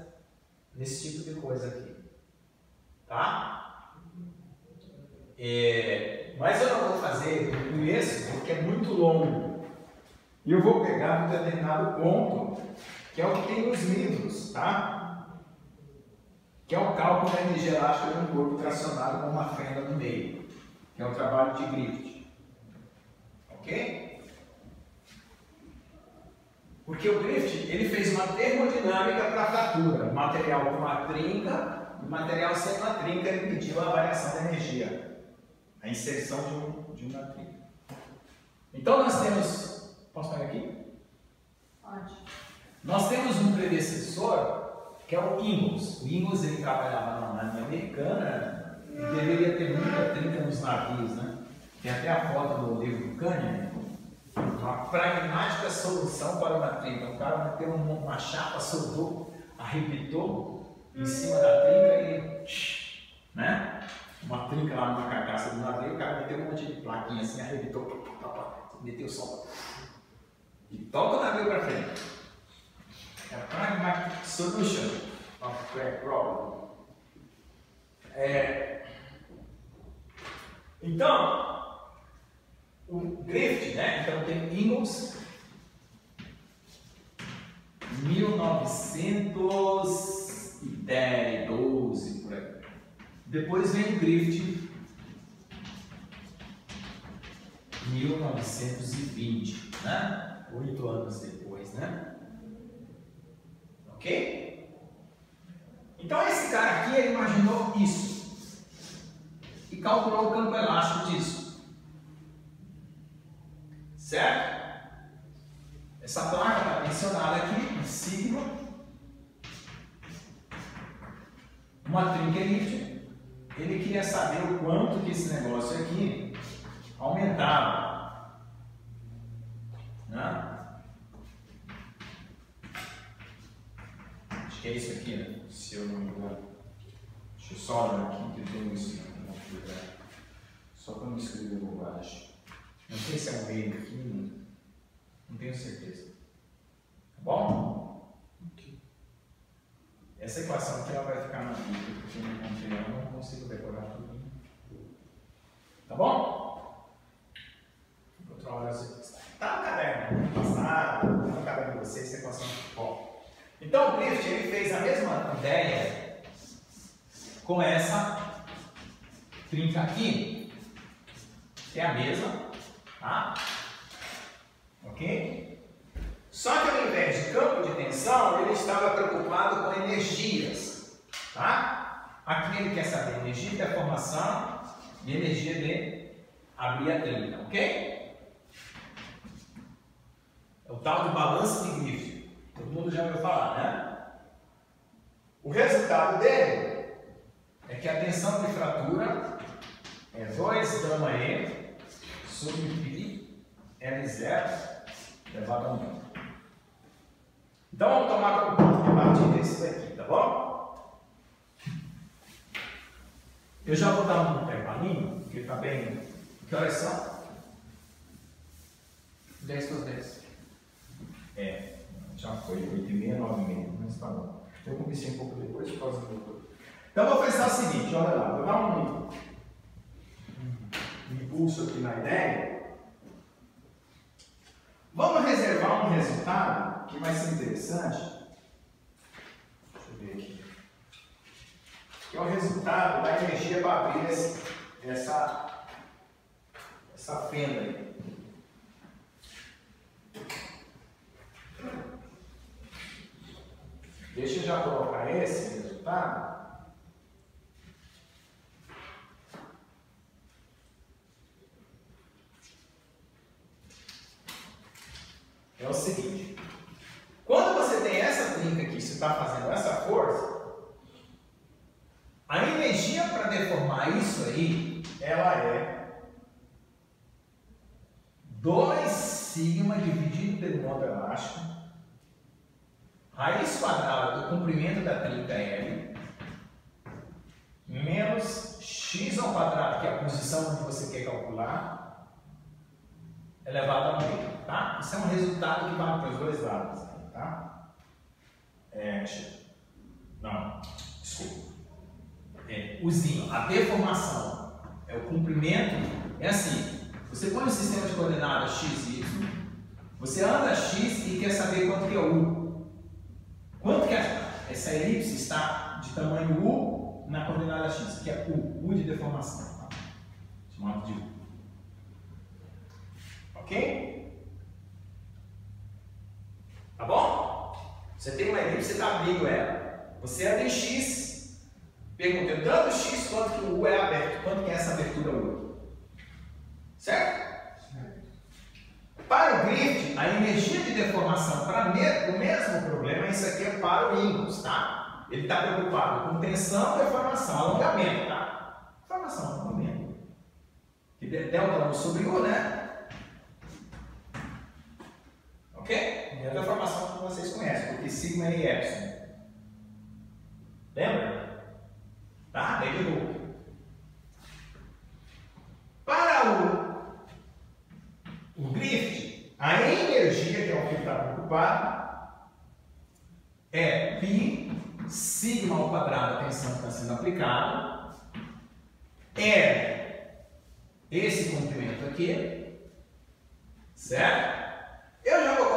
nesse tipo de coisa aqui. Tá? É, mas eu não vou fazer esse porque é muito longo. E eu vou pegar um determinado ponto, que é o que tem nos livros, tá? Que é o cálculo da energia elástica de um corpo tracionado com uma fenda no meio, que é o trabalho de Griffith. Ok? Porque o Griffith ele fez uma termodinâmica para a fratura, material com uma trinca e material sem uma trinca, ele mediu a variação da energia. a inserção de um, de uma trinca. Então nós temos. Posso pegar aqui? Pode. Nós temos um predecessor que é o Ingalls. O Ingalls ele trabalhava na marinha americana e deveria ter muita trinca nos navios, né? Tem até a foto no livro do Kahneman. Uma pragmática solução para uma trinca. O cara meteu uma chapa, soldou, arrebitou em cima da trinca e. né? Uma trinca lá numa carcaça do navio, o cara meteu um monte de plaquinha assim, arrebitou, meteu só. E toca o navio para frente. É pragmatic solution of crack problem. É, então, o Griffith, né? Então tem Ingalls, 1910, 12, por aí. Depois vem o Griffith, 1920, né? Oito anos depois, né? Ok? Então esse cara aqui ele imaginou isso e calculou o campo elástico disso. Certo? Essa placa está mencionada aqui, sigma. Uma trinca elipse. Ele queria saber o quanto que esse negócio aqui aumentava. Né? Acho que é isso aqui, né? se eu não me engano. Deixa eu só olhar aqui que eu tenho isso. Só para não escrever bobagem. Não sei se é um meio aqui, não tenho certeza. Tá bom? Essa equação aqui ela vai ficar na Bíblia, porque eu não não consigo decorar tudo. Tá bom? Outra hora você. Tá no caderno, passado, tá no caderno de vocês, essa equação é bom. Então o Griffith ele fez a mesma ideia com essa trinca aqui, que é a mesma, Tá? Ok? Só que ao invés de campo de tensão, ele estava preocupado com energias. Tá? Aqui ele quer saber energia de deformação e energia de abrir a trinca, ok? É o tal de balanço de Griffith. Todo mundo já ouviu falar, né? O resultado dele é que a tensão de fratura é 2 gama E sobre π L0 elevado a 1. Então vamos tomar como ponto de partida esse daqui, tá bom? Eu já vou dar um intervalinho, porque está bem. Que horas são? 10 para 10. É, já foi 8 e meia, 9 e meia, mas tá bom. Eu comecei um pouco depois por causa do. Então vou pensar o seguinte, olha lá, vou dar um impulso aqui na ideia, vamos reservar um resultado que vai ser interessante. Deixa eu ver aqui. Que é o resultado da energia para abrir esse, essa, essa fenda aí. Deixa eu já colocar esse resultado. é o seguinte: quando você tem essa trinca aqui, você está fazendo essa força, a energia para deformar isso aí, ela é 2 sigma dividido pelo modo elástico, raiz quadrada do comprimento da trinca L, menos x ao quadrado, que é a posição onde você quer calcular, elevado a meio, tá? Isso é um resultado que vale para os dois lados? É, não, desculpa. É, usinho, a deformação é o comprimento, é assim, você põe um sistema de coordenadas x e y, você anda x e quer saber quanto que é u. Quanto que é, essa elipse está de tamanho u na coordenada x, que é u, u de deformação, tá? chamado de u. Ok? Tá bom? Você tem uma elipse, você está abrindo ela. Você anda em X, perguntando tanto X quanto que o U é aberto. Quanto que é essa abertura U? Certo? Para o Griffith, a energia de deformação para o mesmo problema, isso aqui é para o Ingles, tá? Ele está preocupado com tensão, deformação, alongamento, tá? Deformação, alongamento. Que delta no sobre U, né? Ok? E a deformação que vocês conhecem, porque sigma e epsilon. Lembra? Tá? Daí de Para o, o Griffith, a energia, que é o que está preocupado, é π sigma ao quadrado, a tensão que está sendo aplicada, é esse comprimento aqui, certo? Eu já vou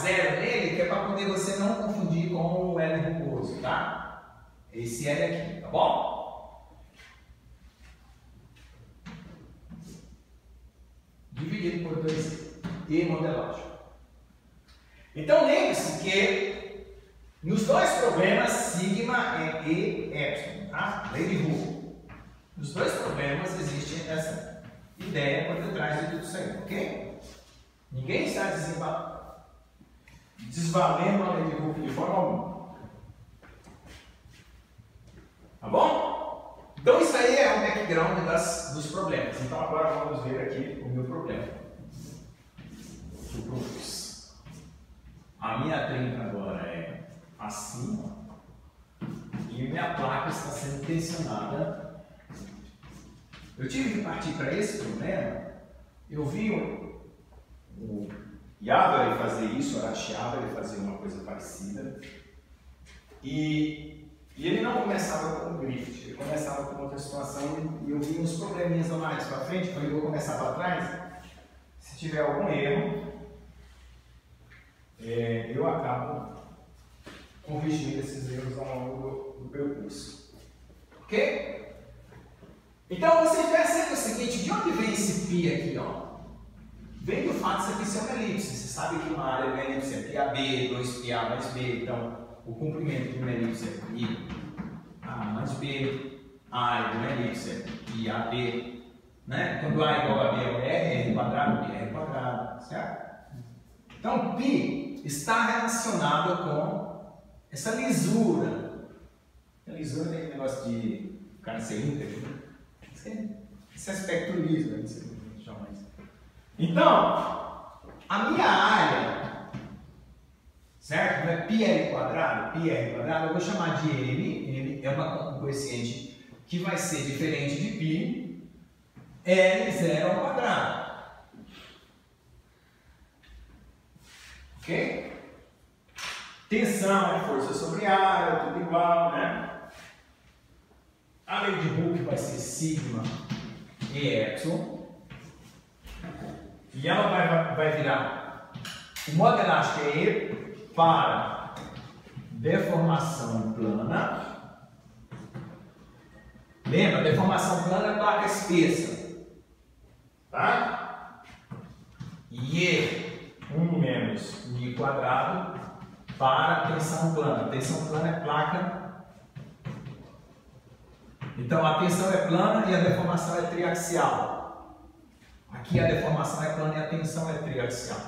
zero nele, que é para poder você não confundir com o L rugoso, tá? Esse L aqui, tá bom? Dividido por 2 e modelagem. Então lembre-se que nos dois problemas, sigma é e epsilon, tá? Lei de Hooke. Nos dois problemas existe essa ideia por detrás de tudo isso aí, ok? Ninguém está desvalendo a lei de Hooke de forma alguma. Tá bom? Então isso aí é o background das, dos problemas. Então agora vamos ver aqui o meu problema. Eu propus. A minha trinca agora é assim, e minha placa está sendo tensionada. Eu tive que partir para esse problema. Eu vi o Yava fazer isso, Arashi ele fazia uma coisa parecida. E, e ele não começava com o grift, ele começava com outra situação e eu vi uns probleminhas mais para frente, quando eu vou começar para trás, se tiver algum erro, é, eu acabo corrigindo esses erros ao longo do, do percurso. Ok? Então você percebe o seguinte, de onde vem esse pi aqui, ó? Vem do fato de isso aqui ser uma elipse. Você sabe que uma área de uma elipse é PAB, 2PA mais B. Então, o comprimento de uma elipse é I A mais B. A de uma elipse é IAB. Né? Quando A é igual a B é R, R quadrado, é R quadrado. Certo? Então, π está relacionado com essa lisura. A lisura tem um negócio de o cara íntegro. Né? Esse aspecto liso, né? Então, a minha área, certo? Não é πr quadrado, πr quadrado, eu vou chamar de m, m é uma, um coeficiente que vai ser diferente de π, L0 ao quadrado. Ok? Tensão é força sobre área, tudo igual, né? A lei de Hooke vai ser sigma e epsilon. E ela vai, vai virar. O modo elástico é E para deformação plana. Lembra, deformação plana é placa espessa. Tá? E 1 menos mi quadrado para tensão plana. Tensão plana é placa. Então a tensão é plana e a deformação é triaxial. Aqui a deformação é plana e a tensão é triaxial.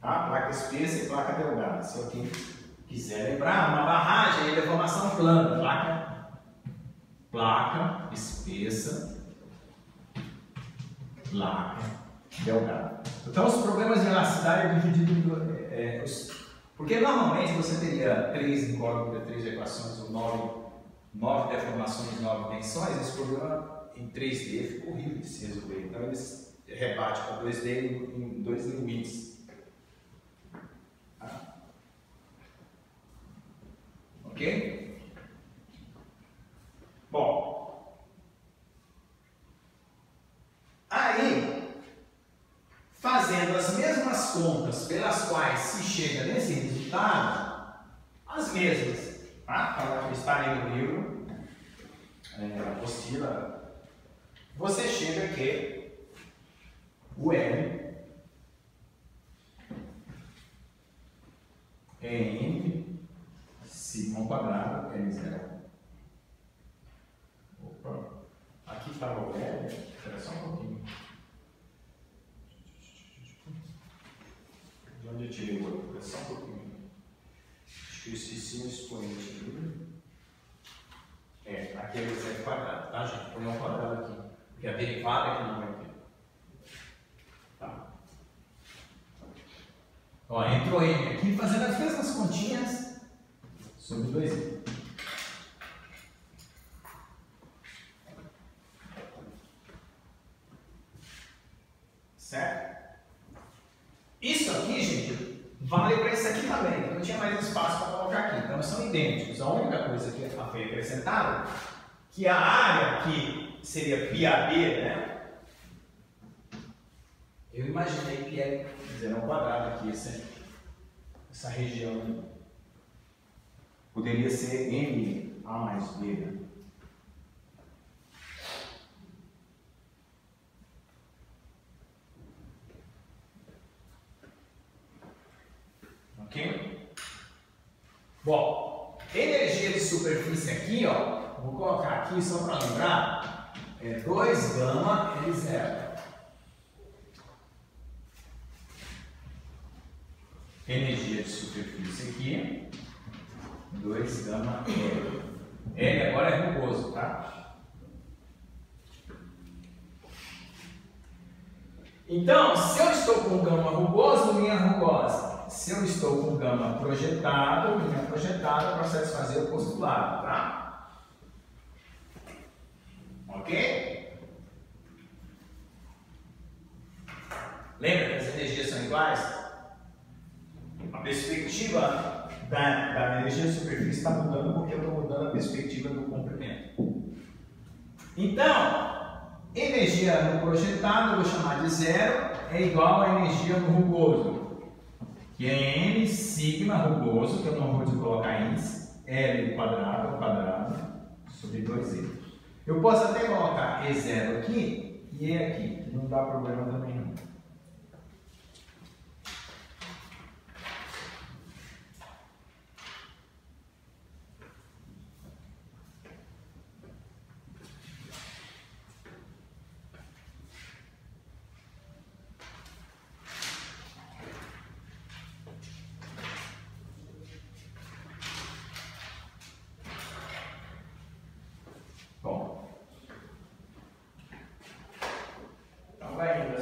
Tá? Placa espessa e placa delgada. Se alguém quiser lembrar, uma barragem é deformação plana. Placa, placa espessa, placa delgada. Então os problemas de elasticidade é dividido em é, é, os, porque normalmente você teria três incógnitas, três equações, ou nove, nove deformações, nove tensões. Esse problema em 3D ficou horrível de se resolver. Então eles rebatem para 2D em dois limites. Tá? Ok? Bom. Aí, fazendo as mesmas contas pelas quais se chega nesse resultado, as mesmas, tá? Para está aí no livro, é, apostila você chega que o L é N sigma ao quadrado L zero. Opa, aqui estava o L, espera só um pouquinho. coisa, só um pouquinho. Acho que eu esqueci um expoente aqui. É, aqui é L0 quadrado, tá, gente? Põe um quadrado aqui. Porque a derivada aqui não vai ter. Tá. Ó, entrou M aqui fazendo as mesmas continhas sobre 2 Certo? Isso aqui, gente, vale para isso aqui também. Então, não tinha mais espaço para colocar aqui. Então, são idênticos. A única coisa que foi acrescentada, que a área que seria PAB, né? Eu imaginei que é zero ao quadrado aqui, essa, essa região. Poderia ser M A mais B, né? Ok? Bom, energia de superfície aqui, ó, vou colocar aqui só para lembrar, é 2 gama L0. Energia de superfície aqui, 2 gama L. L agora é rugoso, tá? Então, se eu estou com gama rugoso, linha rugosa, se eu estou com gama projetado, linha projetada, o processo fazer o postulado, tá? Lembra que as energias são iguais? A perspectiva da, da energia superfície está mudando porque eu estou mudando a perspectiva do comprimento. Então, energia no projetado, eu vou chamar de zero, é igual a energia no rugoso que é n sigma rugoso, que eu não vou colocar em L quadrado quadrado sobre 2e. Eu posso até colocar E0 aqui e E aqui, não dá problema também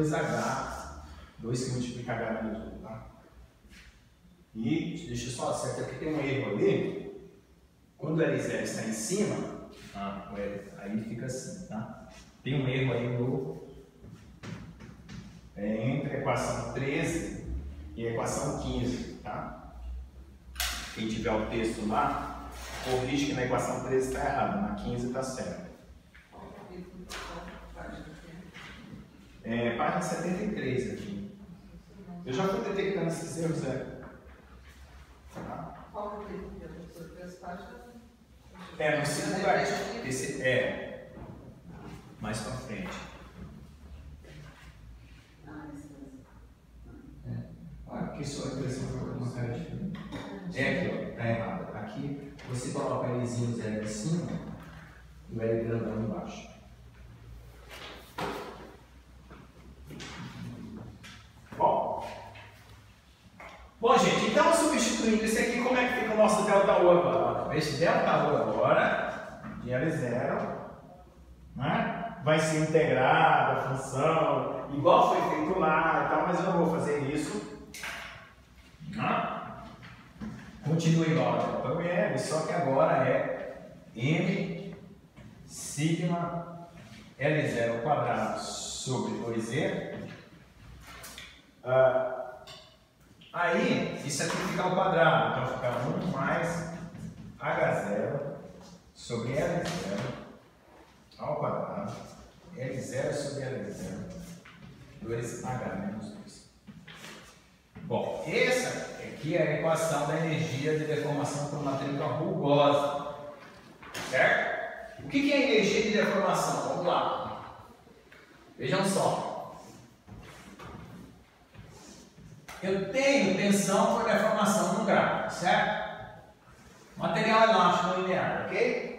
2H, 2 que multiplica H menos 1, tá? E, deixa eu só acertar aqui, tem um erro ali. Quando o L0 está em cima, ah, aí fica assim, tá? Tem um erro aí no, é, entre a equação 13 e a equação 15, tá? Quem tiver o texto lá, corrige que na equação 13 está errado, na 15 está certo. É, página 73 aqui. Eu já fui detectando esses erros, é. Tá? Qual que é? É, no segundo artigo. Esse é mais para frente. Olha, porque sua impressão foi uma cara diferente. É aqui, ó, tá errado. Aqui você coloca Lzinho zero em cima e o L grandão embaixo. Bom. Bom, gente, então substituindo isso aqui, como é que fica o nosso delta U agora? Esse delta U agora, de L0, né? vai ser integrado a função, igual foi feito lá e tal, mas eu não vou fazer isso. Ah? Continua igual a delta UL, só que agora é M sigma L0 quadrado sobre 2E. Ah, Aí, isso aqui fica ao quadrado. Então fica 1 mais H0 sobre L0 ao quadrado. L0 sobre L0. 2H menos 2. Bom, essa aqui é a equação da energia de deformação por trinca rugosa. Certo? O que é energia de deformação? Vamos lá. Vejam só. Eu tenho tensão por deformação no gráfico, certo? Material elástico linear, ok?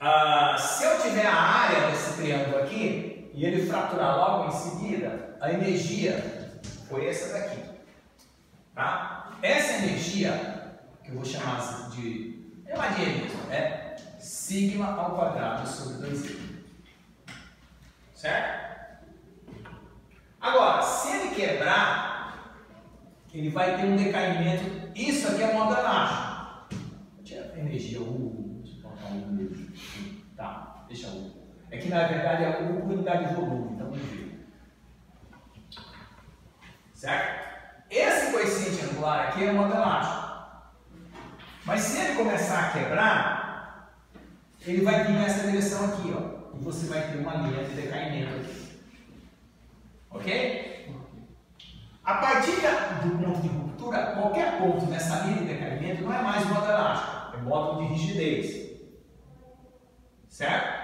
Ah, se eu tiver a área desse triângulo aqui e ele fraturar logo em seguida, a energia foi essa daqui. Tá? Essa energia, que eu vou chamar de. É uma mesmo, é sigma ao quadrado sobre 2i. Certo? Agora, se ele quebrar, ele vai ter um decaimento. Isso aqui é modo elástico. Tira a energia U, Tá, deixa U. É que na verdade é U unidade de volume, então não. Certo? Esse coeficiente angular aqui é modo elástico. Mas se ele começar a quebrar, ele vai vir nessa direção aqui, ó. E você vai ter uma linha de decaimento aqui. Ok? A partir do ponto de ruptura, qualquer ponto nessa linha de decaimento não é mais modo elástico, é modo de rigidez. Certo?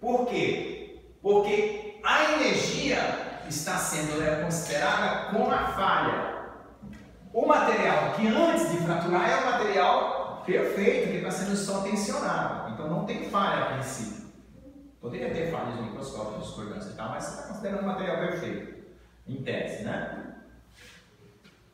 Por quê? Porque a energia está sendo considerada como a falha. O material que antes de fraturar é o material perfeito, que está sendo só tensionado. Então não tem falha a princípio. Poderia ter falhas no microscópio, discordância e tal, mas você está considerando o material perfeito. Em tese, né?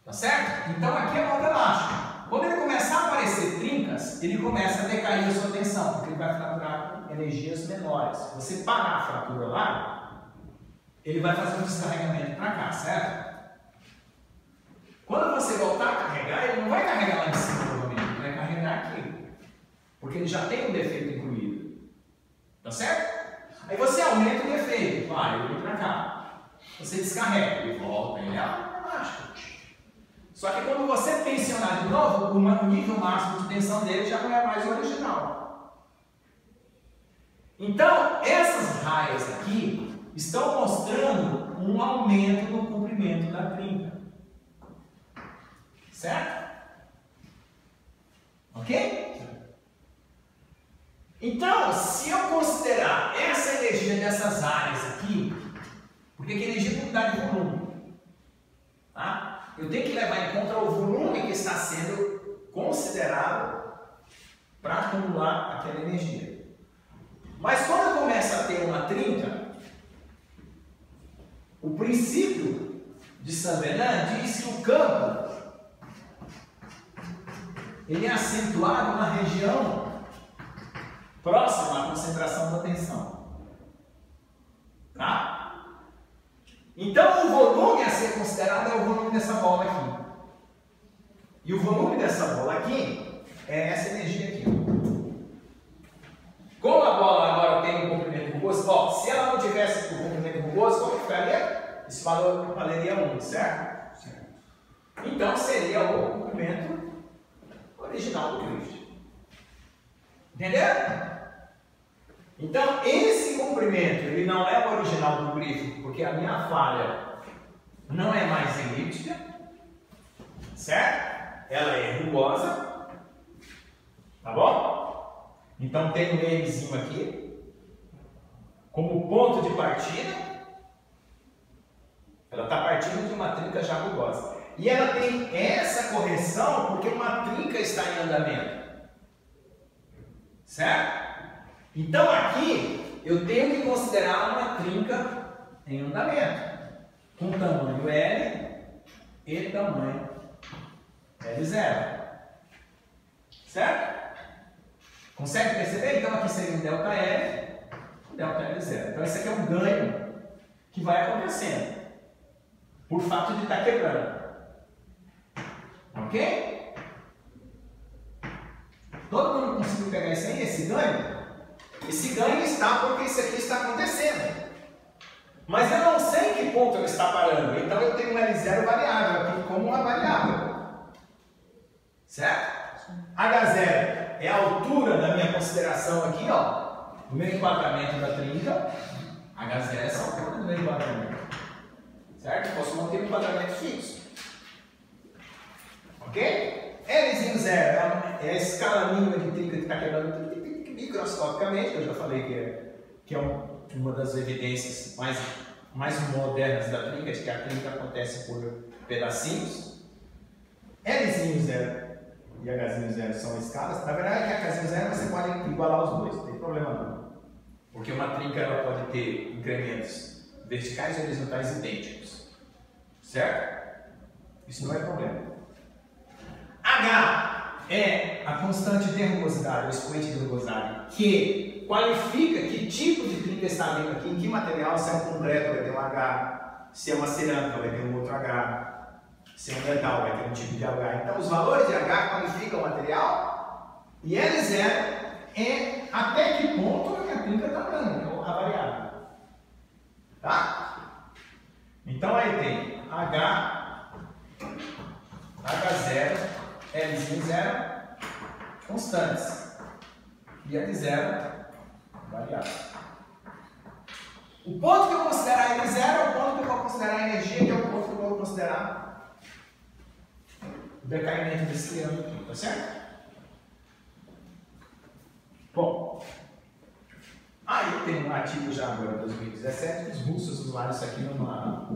Tá certo? Então aqui é modo elástico. Quando ele começar a aparecer trincas, ele começa a decair a sua tensão, porque ele vai fraturar energias menores. Se você parar a fratura lá, ele vai fazer um descarregamento para cá, certo? Quando você voltar a carregar, ele não vai carregar lá em cima, provavelmente, ele vai carregar aqui. Porque ele já tem um defeito incluído. Tá certo? Aí você aumenta o defeito, vai, ele vem para cá. Você descarrega, ele volta, ele é elástico. Só que quando você tensionar de novo, o nível máximo de tensão dele já não é mais o original. Então, essas raias aqui estão mostrando um aumento no comprimento da trinca. Certo? Ok? Então, se eu considerar essa energia dessas áreas aqui, porque que energia é unidade de volume, tá? eu tenho que levar em conta o volume que está sendo considerado para acumular aquela energia. Mas quando começa a ter uma trinca, o princípio de Saint-Bernard diz que o campo ele é acentuado na região próxima à concentração da tensão. Tá? Então, o volume a ser considerado é o volume dessa bola aqui. E o volume dessa bola aqui é essa energia aqui. Como a bola agora tem um comprimento rugoso, ó, se ela não tivesse o comprimento rugoso, que ficaria? Valor valeria 1, certo? certo? Então, seria o comprimento original do Cristo. Entenderam? Então, esse comprimento, ele não é o original do grifo, porque a minha falha não é mais elíptica, certo? Ela é rugosa, tá bom? Então, tem um Mzinho aqui, como ponto de partida, ela está partindo de uma trinca já rugosa. E ela tem essa correção porque uma trinca está em andamento. Certo? Então aqui eu tenho que considerar uma trinca em andamento, com tamanho L e tamanho L0. Certo? Consegue perceber? Então aqui seria um delta L e delta L0. Então esse aqui é um ganho que vai acontecendo por fato de estar quebrando. Ok? Todo mundo conseguiu pegar isso aí, esse ganho? Esse ganho está porque isso aqui está acontecendo. Mas eu não sei em que ponto ele está parando, então eu tenho um L0 variável aqui como uma variável. Certo? H0 é a altura da minha consideração aqui, ó, do meu enquadramento da trinca. H0 é essa altura do meu enquadramento. Certo? Posso manter um enquadramento fixo. Ok? Lzinho zero é a escala mínima de trinca que está quebrando microscopicamente, eu já falei que é, que é um, uma das evidências mais, mais modernas da trinca, de que a trinca acontece por pedacinhos. Lzinho zero e Hzinho zero são escalas. Na verdade, que Hzinho zero você pode igualar os dois, não tem problema não. Porque uma trinca ela pode ter incrementos verticais e horizontais idênticos. Certo? Isso não é problema. H é a constante de rugosidade, o expoente de rugosidade, que qualifica que tipo de trinca está vindo aqui, em que material, se é um concreto vai ter um H, se é uma cerâmica vai ter um outro H, se é um metal vai ter um tipo de H. Então os valores de H qualificam o material e L0 é até que ponto a trinca está dando, a variável. Tá? Então aí tem H, H0 Lzinho zero, constantes. E L zero, variável. O ponto que eu considerar L zero é o ponto que eu vou considerar a energia, que é o ponto que eu vou considerar o decaimento desse triângulo aqui, tá certo? Bom, aí tem um artigo já agora, 2017, que os russos usaram isso aqui numa,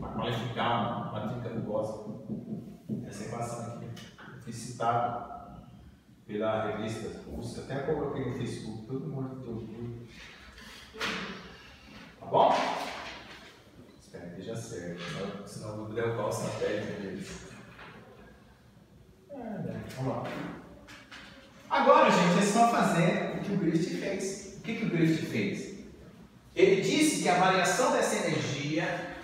para qualificar uma trinca rugosa. Essa equação aqui fui citado pela revista russa, até coloquei no Facebook, todo mundo de. Tá bom? Espero que esteja certo, senão eu vou derrubar o satélite deles. É, né? Vamos lá. Agora, gente, é só fazer o que o Griffith fez. O que, que o Griffith fez? Ele disse que a variação dessa energia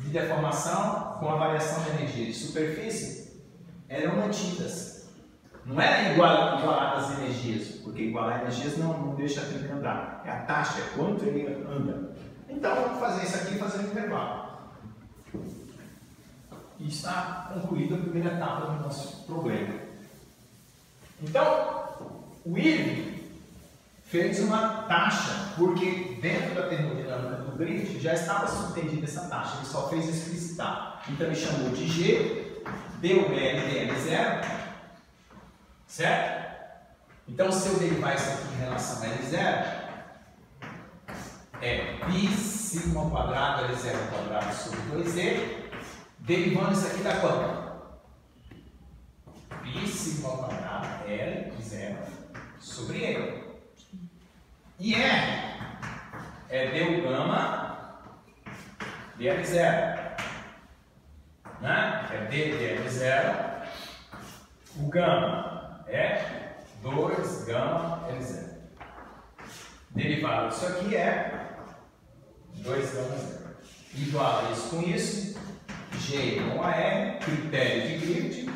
de deformação com a variação da energia de superfície eram mantidas. Não era igual, igualar as energias, porque igualar energias não, não deixa a trilha andar. É a taxa, é quanto ele anda. Então, vamos fazer isso aqui fazendo intervalo. E está concluída a primeira etapa do nosso problema. Então, o Irving fez uma taxa, porque dentro da termodinâmica do grid já estava subentendida essa taxa, ele só fez explicitar. Então ele chamou de G deu BL zero, certo? Então, se eu derivar isso aqui em relação a L0, é π sigma ao quadrado L0 ao quadrado sobre 2E, derivando isso aqui da quanto? π sigma ao quadrado L0 sobre E. E R é deu gama de L0 né? que é D de L0, o gama é 2 gama L0. Derivado disso aqui é 2 gama 0. Igual a isso com isso, G com a R, critério de Griffith.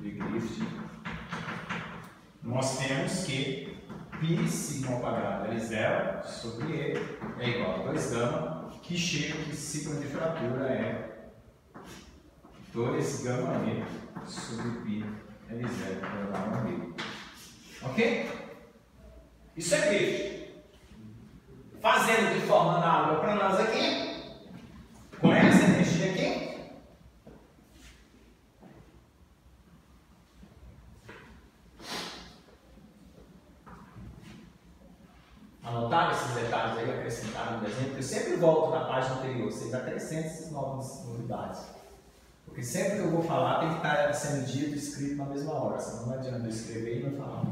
De Griffith. Nós temos que π ao quadrado L0 sobre E é igual a 2 gama, que chega que sigma de fratura é 2 gama E sobre π L0 para B. Ok? Isso é Griffith. Fazendo de forma análoga para nós aqui, com essa energia aqui, anotaram esses detalhes aí, acrescentaram no desenho, porque eu sempre volto na página anterior, vocês acrescentam essas novas novidades. Porque sempre que eu vou falar tem que estar sendo dito e escrito na mesma hora, senão não adianta eu escrever e não falar.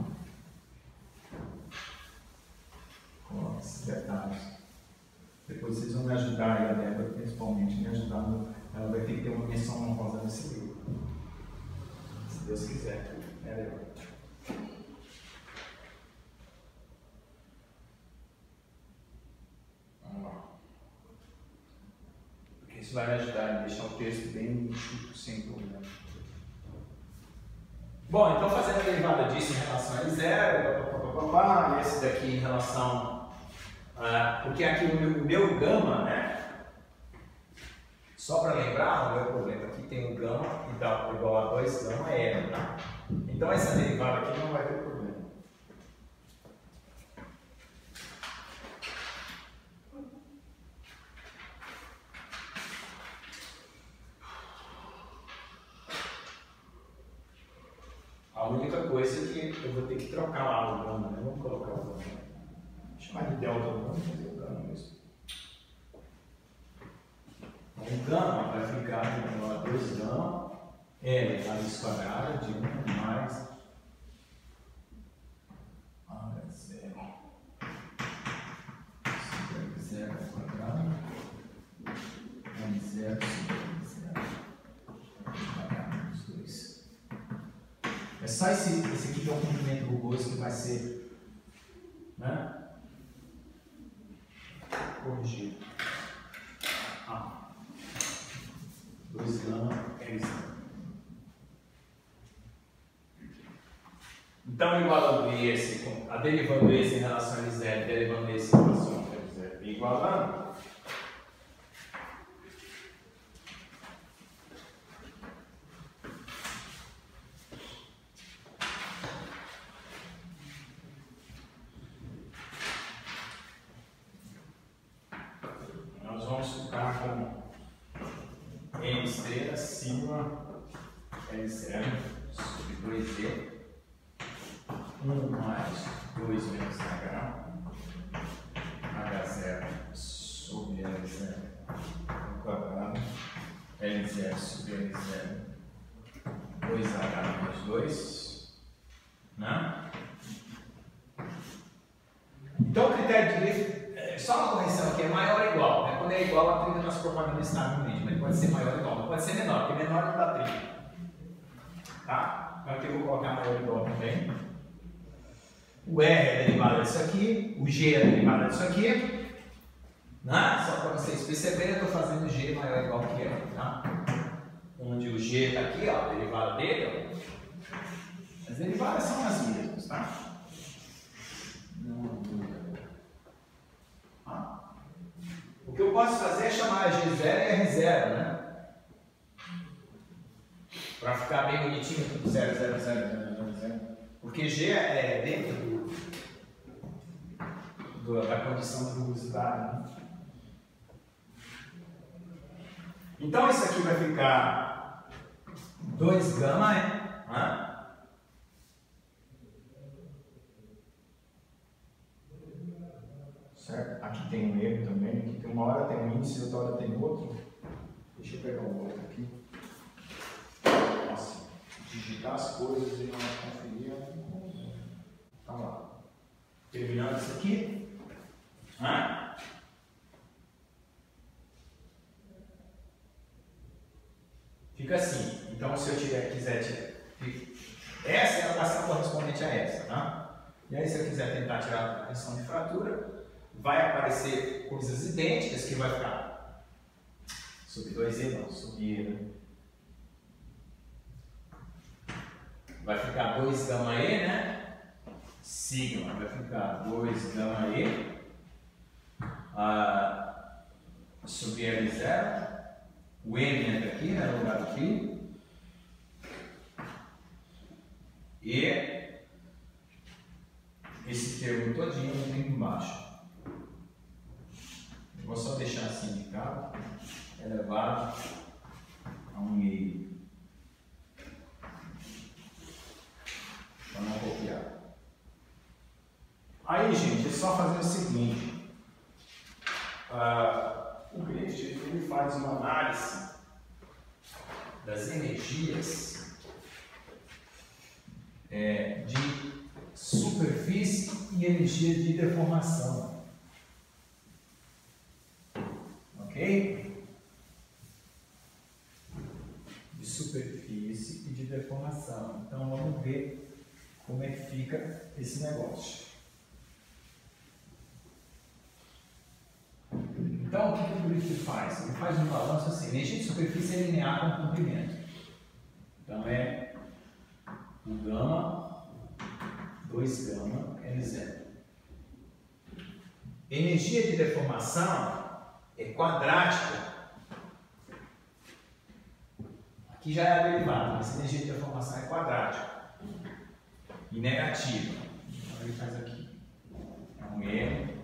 Com esses detalhes. Depois vocês vão me ajudar aí, a Débora principalmente, me ajudar. No, ela vai ter que ter uma menção honrosa nesse livro. Se Deus quiser. Né, Débora? Isso vai me ajudar a deixar o texto bem enxuto, sem problema. Bom, então fazendo a derivada disso em relação a L0, papapá, esse daqui em relação. A, porque aqui o meu, o meu gama, né? Só para lembrar, o meu problema aqui tem um gama igual a 2 gama L, tá? Então essa derivada aqui não vai ter problema. A única coisa é que eu vou ter que trocar lá o gama, né? Vamos colocar o gama. Chamar de delta vamos fazer o gama mesmo. O gama vai ficar a 2 gama L raiz quadrada de 1 mais A zero. Zero quadrado. M zero É só esse, esse aqui que é o comprimento rugoso que vai ser né, corrigido. Ah. 2 gama é isso. Então, igualando esse, a derivando esse em relação a zero, derivando esse em relação a zero, igualando, O R é derivada disso aqui, o G é derivada disso aqui. Né? Só para vocês perceberem, eu estou fazendo G maior ou igual que E. Tá? Onde o G está aqui, ó, a derivada dele. Ó. As derivadas são as mesmas. Tá? Não ah. O que eu posso fazer é chamar G0 e R0, né? Para ficar bem bonitinho, tudo 0, 0, 0, 0, 0, 0. Porque G é dentro do do, da condição de rugosidade. Né? Então isso aqui vai ficar 2 gama, né? Certo? Aqui tem um erro também, aqui tem uma hora tem um índice, outra hora tem outro. Deixa eu pegar o outro aqui. Nossa, digitar as coisas e não conferir. Tá lá. Terminando isso aqui. Fica assim. Então, se eu tiver, quiser tirar. Essa é a equação correspondente a essa. Tá? E aí, se eu quiser tentar tirar a tensão de fratura, vai aparecer coisas idênticas que vai ficar. Sub 2E não, subir. Né? Vai ficar 2 gama E, né? Sigma vai ficar 2 gama E a subir L zero, o N entra aqui, né, no lugar do φ, e esse termo todinho vem embaixo. Eu vou só deixar assim indicado, elevado a um meio. Para não copiar. Aí, gente, é só fazer o seguinte. Ah, o Griffith ele faz uma análise das energias é, de superfície e energia de deformação. Ok? De superfície e de deformação. Então vamos ver como é que fica esse negócio. Então, o que, o Griffith faz? Ele faz um balanço assim, energia de superfície é linear com comprimento. Então, é o gama 2 2 gama L0. Energia de deformação é quadrática. Aqui já é a derivada, mas energia de deformação é quadrática. E negativa. Então ele faz aqui. É um M,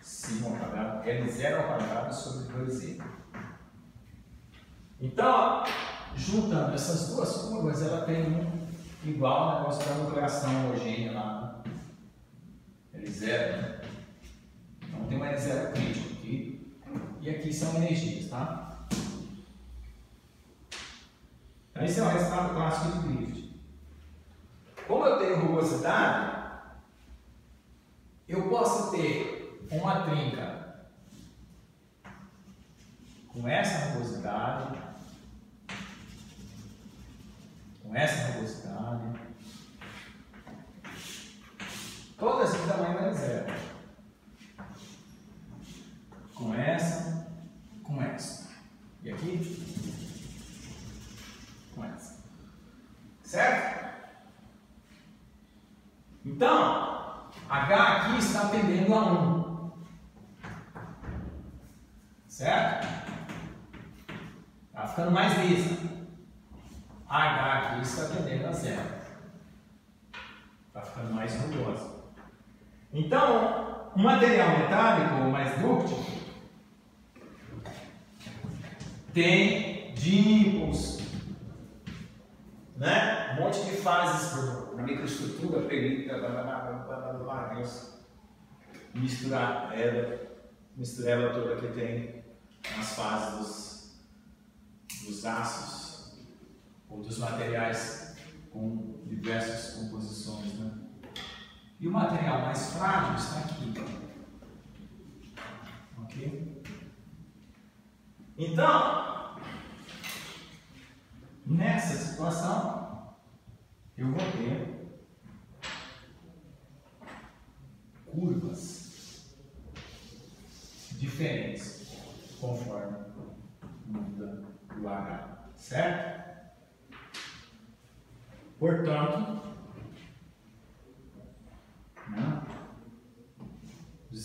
sigma ao quadrado, L0 ao quadrado sobre 2M. Então, juntando essas duas curvas, ela tem um igual negócio da nucleação homogênea lá. L0, né? Então tem um L0 crítico aqui. E aqui são energias, tá? Então esse é o resultado clássico de drift. Como eu tenho rugosidade, eu posso ter uma trinca com essa rugosidade, com essa rugosidade, todas em tamanho é zero. Com essa, com essa. E aqui, com essa. Certo? Então, H aqui está tendendo a 1. Certo? Está ficando mais lisa. H aqui está tendendo a zero. Está ficando mais rugosa. Então, um material metálico ou mais dúctil tem dímpols, né? um monte de fases na microestrutura, película, misturar ela, misturar ela toda que tem nas fases dos, dos ácidos ou dos materiais com diversas composições. Né? E o material mais frágil está aqui. Ok? Então, nessa situação, eu vou ter curvas diferentes conforme muda o H, certo? Portanto, né,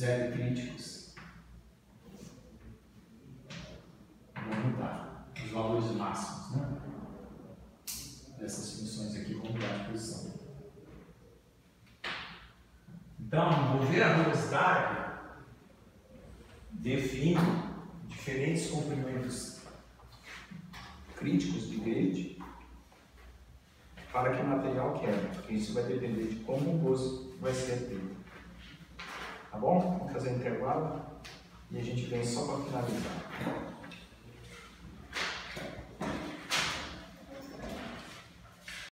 L críticos vão mudar, os valores máximos né, dessas funções aqui vão mudar de posição. Então, envolver a velocidade define diferentes comprimentos críticos de grid para que o material quebre, porque isso vai depender de como o gozo vai ser feito. Tá bom? Vamos fazer um intervalo e a gente vem só para finalizar.